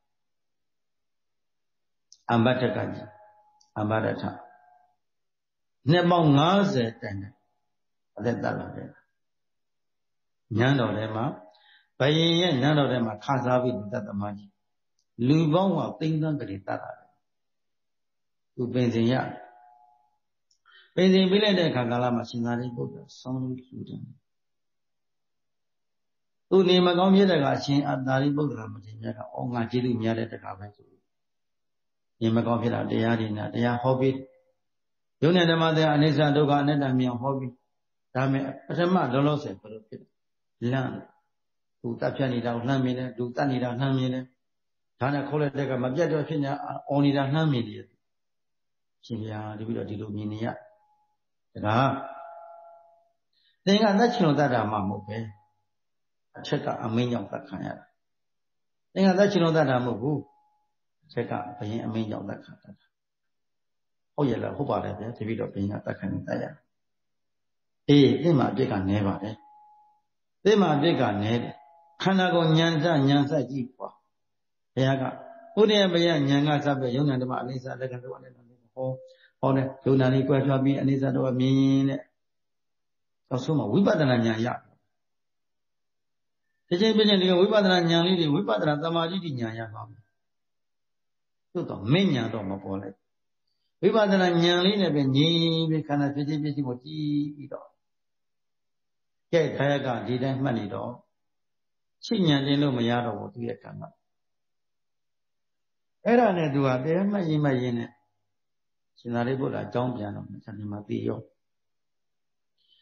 အမ္ဘတကကြီးအမ္ဘရထနှစ်ပေါင်း90တိုင်တိုင်အသက်သက်လာတယ်ညံတော်ထဲမှာဘယင်ရဲ့ညံတော်ထဲမှာခါစားပြီးတတ်သမားကြီးလူပေါင်းကသိန်းသန်းကလေးတတ်တာသူပင်စင်ရပင်စင်ပြလိုက်တဲ့အခါကာလမှာရှင်သာရိပုတ္တရာဆောင်းလို့ယူတယ် သူနေမကောင်းဖြစ်တဲ့ကအရှင်အတာရိပုတ္တရာမတင်ကြတာဩငါကျေးဇူးများတဲ့တခါပဲဆိုနေမကောင်းဖြစ်တာတရားတွေနဲ့တရားဟောပြီးယုံနဲ့ဓမ္မတဲ့အနိစ္စဒုက္ခအနတ္တမြင်ဟောပြီးဒါမဲ့ပထမလောလောဆယ်ဘယ်လိုဖြစ်လဲလန့်သူတတ်ဖြတ်နေတာကိုလှမ်းမြင်တယ်သူတတ်နေတာလှမ်းမြင်တယ်ဒါနဲ့ခေါ်လိုက်တဲ့ကမပြတ်တော့ဖြစ်ညာအော်နေတာလှမ်းမြင်တယ်ရှင်ဗျာတပြီးတော့ဒီလိုမြင်နေရဒါကသင်ကသက်ချင်လို့တတ်တာမှမဟုတ်ပဲ အချက်ကအမင်းကြောင့်တတ်ခံရတာသင်ကသက်ချင်လို့တတ်တာမဟုတ်ဘူးအချက်ကဘယင်အမင်းကြောင့်တတ်ခံတတ်တာဟုတ်ရဲ့လားဟုတ်ပါတယ်ဗျာတပြီးတော့ဘယင်ကတတ်ခံနေတတ်ရအေးအင်းမှာအပြစ်ကနဲပါတယ်သင်မှာအပြစ်ကနဲတယ်ခန္ဓာကိုယ်ညံစညံစကြည့်ပွားဘုရားကဥဒိယဘယညံကစပဲယုံနာဓမ္မအနိစ္စလက္ခဏာတော့လည်းဟောဟောတဲ့ယုံနာလေးကွဲပြားပြီးအနိစ္စတော့မြင်တဲ့တော့ဆိုမှဝိပဿနာဉာဏ်ရ ဒီချိန်ပြည့်ချိန်ဒီဝိပဿနာဉာဏ်လေးတွေဝိပဿနာသမာဓိတိဉာဏ်ရပါမယ်သို့တော့မဉာဏ်တော့မပေါ်လိုက်ဝိပဿနာဉာဏ်လေးနဲ့ပဲငြိမ်ပြီးခန္ဓာဖြစ်ဖြစ်ဖြစ်ဖြစ်ကိုကြည့်ပြီးတော့ကြိုက်ခါရကဒီတိုင်းမှတ်နေတော့ရှိဉာဏ်တင်လို့မရတော့ဘူးသူရဲ့ကံကအဲ့ဒါနဲ့သူကတရားမှတ်ရင်မှတ်ရင်နဲ့ရှင်သာရိပုတ္တရာအကြောင်းပြန်တော့ဇာတိမှာသိရော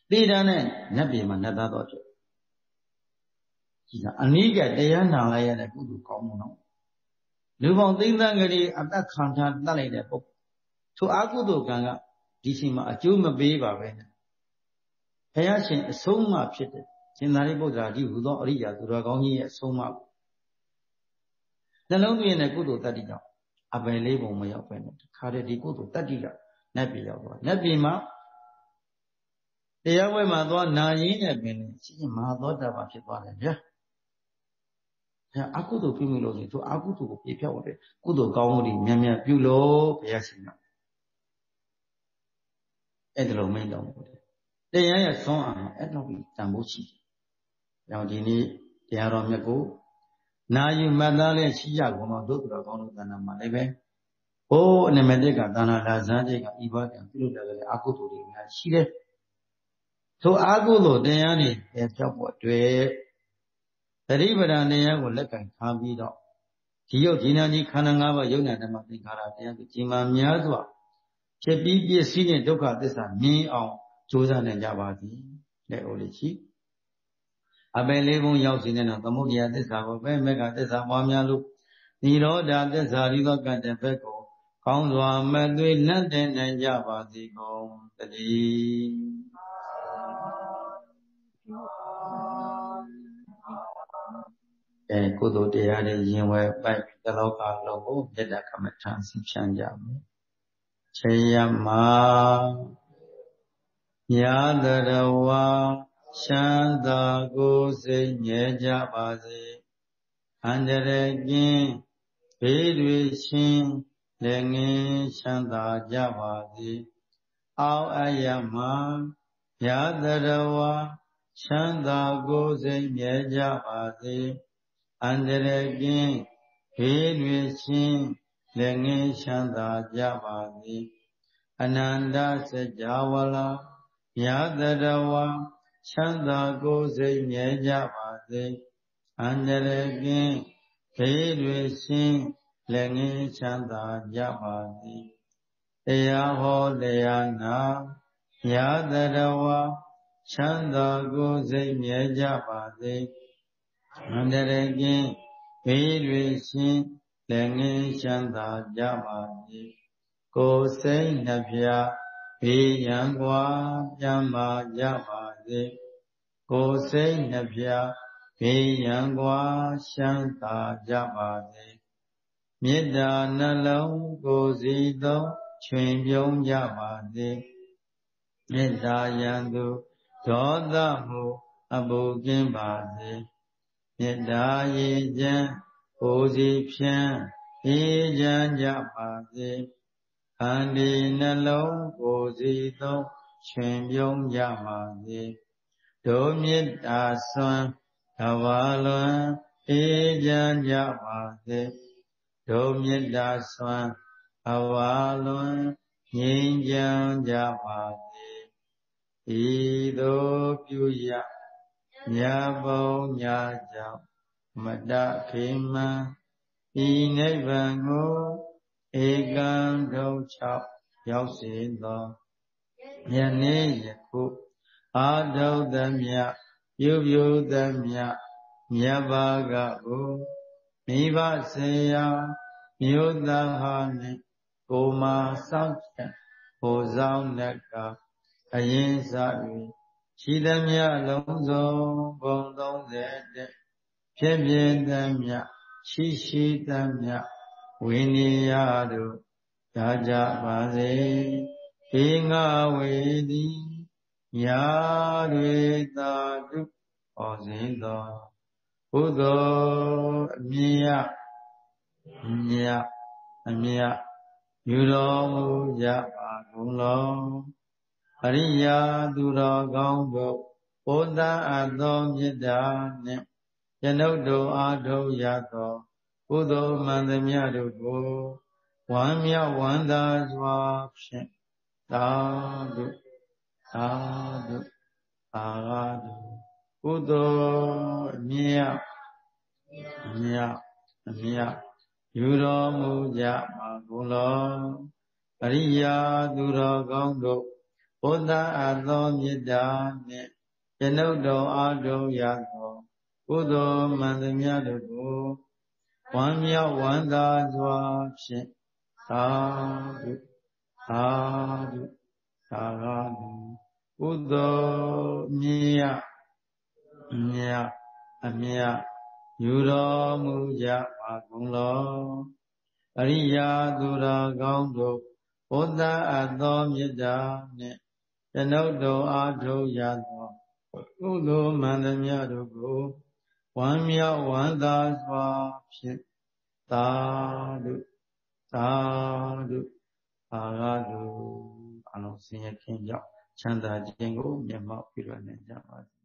သိတာနဲ့နတ်ပြည်မှာနတ်သားတော်ဖြစ်ဒီက အနိကတရားနာလိုက်ရတဲ့ကုသိုလ်ကောင်းမှုနော်လူပေါင်းသိန်းသန်းကလေးအသက်ခံထားတတ်လိုက်တဲ့ပုဂ္ဂိုလ်ထိုအကုသိုလ်ကံကဒီချိန်မှာအကျိုးမပေးပါပဲနဲ့ဘုရားရှင်အဆုံးအမဖြစ်တဲ့ရှင်သာရိပုတ္တရာကြီးဟူသောအရိယာသူတော်ကောင်းကြီးရဲ့အဆုံးအမကိုနှလုံးသွင်းတဲ့ကုသိုလ်တတ္တိကြောင့်အပယ်လေးပုံမရောက်ပဲနဲ့ခါတဲ့ဒီကုသိုလ်တတ္တိကနတ်ပြည်ရောက်သွားနတ်ပြည်မှာတရားဝဲမှာသွားနာရင်းနဲ့ပင်ရှင်မဟာသောတာပန်ဖြစ်သွားတယ်ဗျာ အဲအကုသိုလ်ပြုမိလို့ဆိုသူအကုသိုလ်ကိုပြေဖြောက်တယ်ကုသိုလ်ကောင်းမှုတွေမြန်မြန်ပြုလို့ဘုရားရှင်ကအဲ့ဒါလိုမင်းတော်မူတယ်တရားရဲ့သွန်းအောင်အဲ့တော့တန်ဖို့ရှိတယ်။ကြောင့်ဒီနေ့တရားတော်မြတ်ကိုနာယူမှတ်သားလဲရှိကြကုန်တော့ဒုက္ခတော်ကောင်းလို့တဏ္ဍာမှာလည်းပဲဟိုးအနမတိကတဏ္ဍာလာဇန်းတိကဤဘကံပြုလုပ်တယ်လေအကုသိုလ်တွေများရှိတယ်။ထိုအကုသိုလ်တရားတွေပြန်ပြောက်ဖို့အတွက်သ တိပဋ္ဌာန်တရားကိုလက်ကင်ထားပြီးတော့ဒီရုပ်ဒီနာကြီးခန္ဓာ၅ပါးယုံနာဓမ္မသင်္ခါရတရားကိုကြီးမားများစွာဖြစ်ပြီးပြည့်စည်တဲ့ဒုက္ခသစ္စာမြင်အောင်ကြိုးစားနိုင်ကြပါသည်တဲ့အိုလေးရှိအပယ်လေးဘုံရောက်စီနေတော့သမုဒိယသစ္စာကိုပဲမေဃသစ္စာပွားများလို့និရောဓသစ္စာဤသောကတ္တဘက်ကိုကောင်းစွာမသွေလန့်တဲ့နိုင်ကြပါသည်ကုန်တည်း အဲကုသိုလ်တရားတွေရင်ဝဲပိုက်တလောကလုံးကိုမေတ္တာကမ္မထာဆင်ဖြန့်ကြမယ်။ခြေရမှာညာတရဝါချမ်းသာကိုယ်စိတ်ငြဲကြပါစေအန္တရကင်းဘေးတွေရှင်းလည်းငင်းချမ်းသာကြပါစေအောက်အယမညာတရဝါချမ်းသာကိုယ်စိတ်ငြဲကြပါစေ အန္တရကင်းဘေးတွေရှင်းလည်းငင်းချမ်းသာကြပါစေအနန္တစကြဝဠာယတရဝါချမ်းသာကိုယ်စိတ်မြဲကြပါစေအန္တရကင်းဘေးတွေရှင်းလက်ငင်းချမ်းသာကြပါစေတရားဟောတရားနာယတရဝါချမ်းသာကိုယ်စိတ်မြဲကြပါစေ အန္တရကင်းဘေးတွေရှင်းလည်းငင်းချမ်းသာကြပါစေကိုယ်စိတ်နှပြဘေးရန်ကွာပြန်ပါကြပါစေကိုယ်စိတ်နှပြဘေးရန်ကွာချမ်းသာကြပါစေမေတ္တာနှလုံးကိုယ်စီသောခြင်ပြုံးကြပါစေမေတ္တာယံသူဒေါသမှုအဘုကင်းပါစေ။ မေတ္တာရေချမ်းကိုယ်စီဖြန်းအေးချမ်းကြပါစေအန္ဒီနှလုံးကိုယ်စီသုံးရှင်ပြုံးကြပါစေဒုမေတ္တာဆွမ်းတဘာလွန်အေးချမ်းကြပါစေဒုမေတ္တာဆွမ်းအဝါလွန်ငြိမ်းချမ်းကြပါစေဤသို့ပြုရ မြတ်ဘုံညာကြောင့်မတခေမံဤနိဗ္ဗာန်ကိုဧကံဒု6ရောက်စေသောယနေ့ယခုအာဒုသမြပြုပြုသမြမြတ်ဘာကကိုမိဘဆေယမြို့သားဟာနှင့်ကိုမာစောင့်ချက်ဟိုဆောင်နကအရင်စ၍ ရှိသမျှလုံးစုံဘုံ30တဲ့ဖြစ်ပြသမျှရှိရှိသမျှဝိနည်းယတို့ရကြပါစေဧငါဝေတိညာတွေသာတုဟောစေသောဘုသောအမြင်ရမြတ်အမြတ်ယူတော်မူကြပါကုန်လော အရိယာသူတော်ကောင်းတို့ဘုဒ္ဓအပ်သောမေတ္တာနှင့်ကျွန်ုပ်တို့အားထုတ်ရသောကုသိုလ်မှန်သမျှတို့ကိုဝမ်းမြောက်ဝမ်းသာစွာဖြင့်သာဓုသာဓုသာဓုကုသိုလ်အမြတ်အမြတ်အမြတ်ယူတော်မူကြပါကုန်လောအရိယာသူတော်ကောင်းတို့ ဘုဒ္ဓအသောမေတ္တာနှင့်ကျွန်ုပ်တော်အားထုတ်ရသောကုသိုလ်မှန်သမျှတို့ကိုဝမ်းမြောက်ဝမ်းသာစွာဖြင့်သာဓုသာဓုသာဓုကုသိုလ်မြတ်မြတ်အမြတ်ယူတော်မူကြပါကုန်လောအရိယာသူတော်ကောင်းတို့ဘုဒ္ဓအသောမေတ္တာနှင့် ကျွန်ုပ်တို့အားထုတ်ရသောကုသိုလ်မှန်သမျှတို့ကိုဝမ်းမြောက်ဝမ်းသာစွာဖြင့်သာဓုသာဓုအာရတုအလုံးစင်ရခင်ကြောင့်ချမ်းသာခြင်းကိုမျက်မှောက်ပြုရနိုင်ကြပါစေ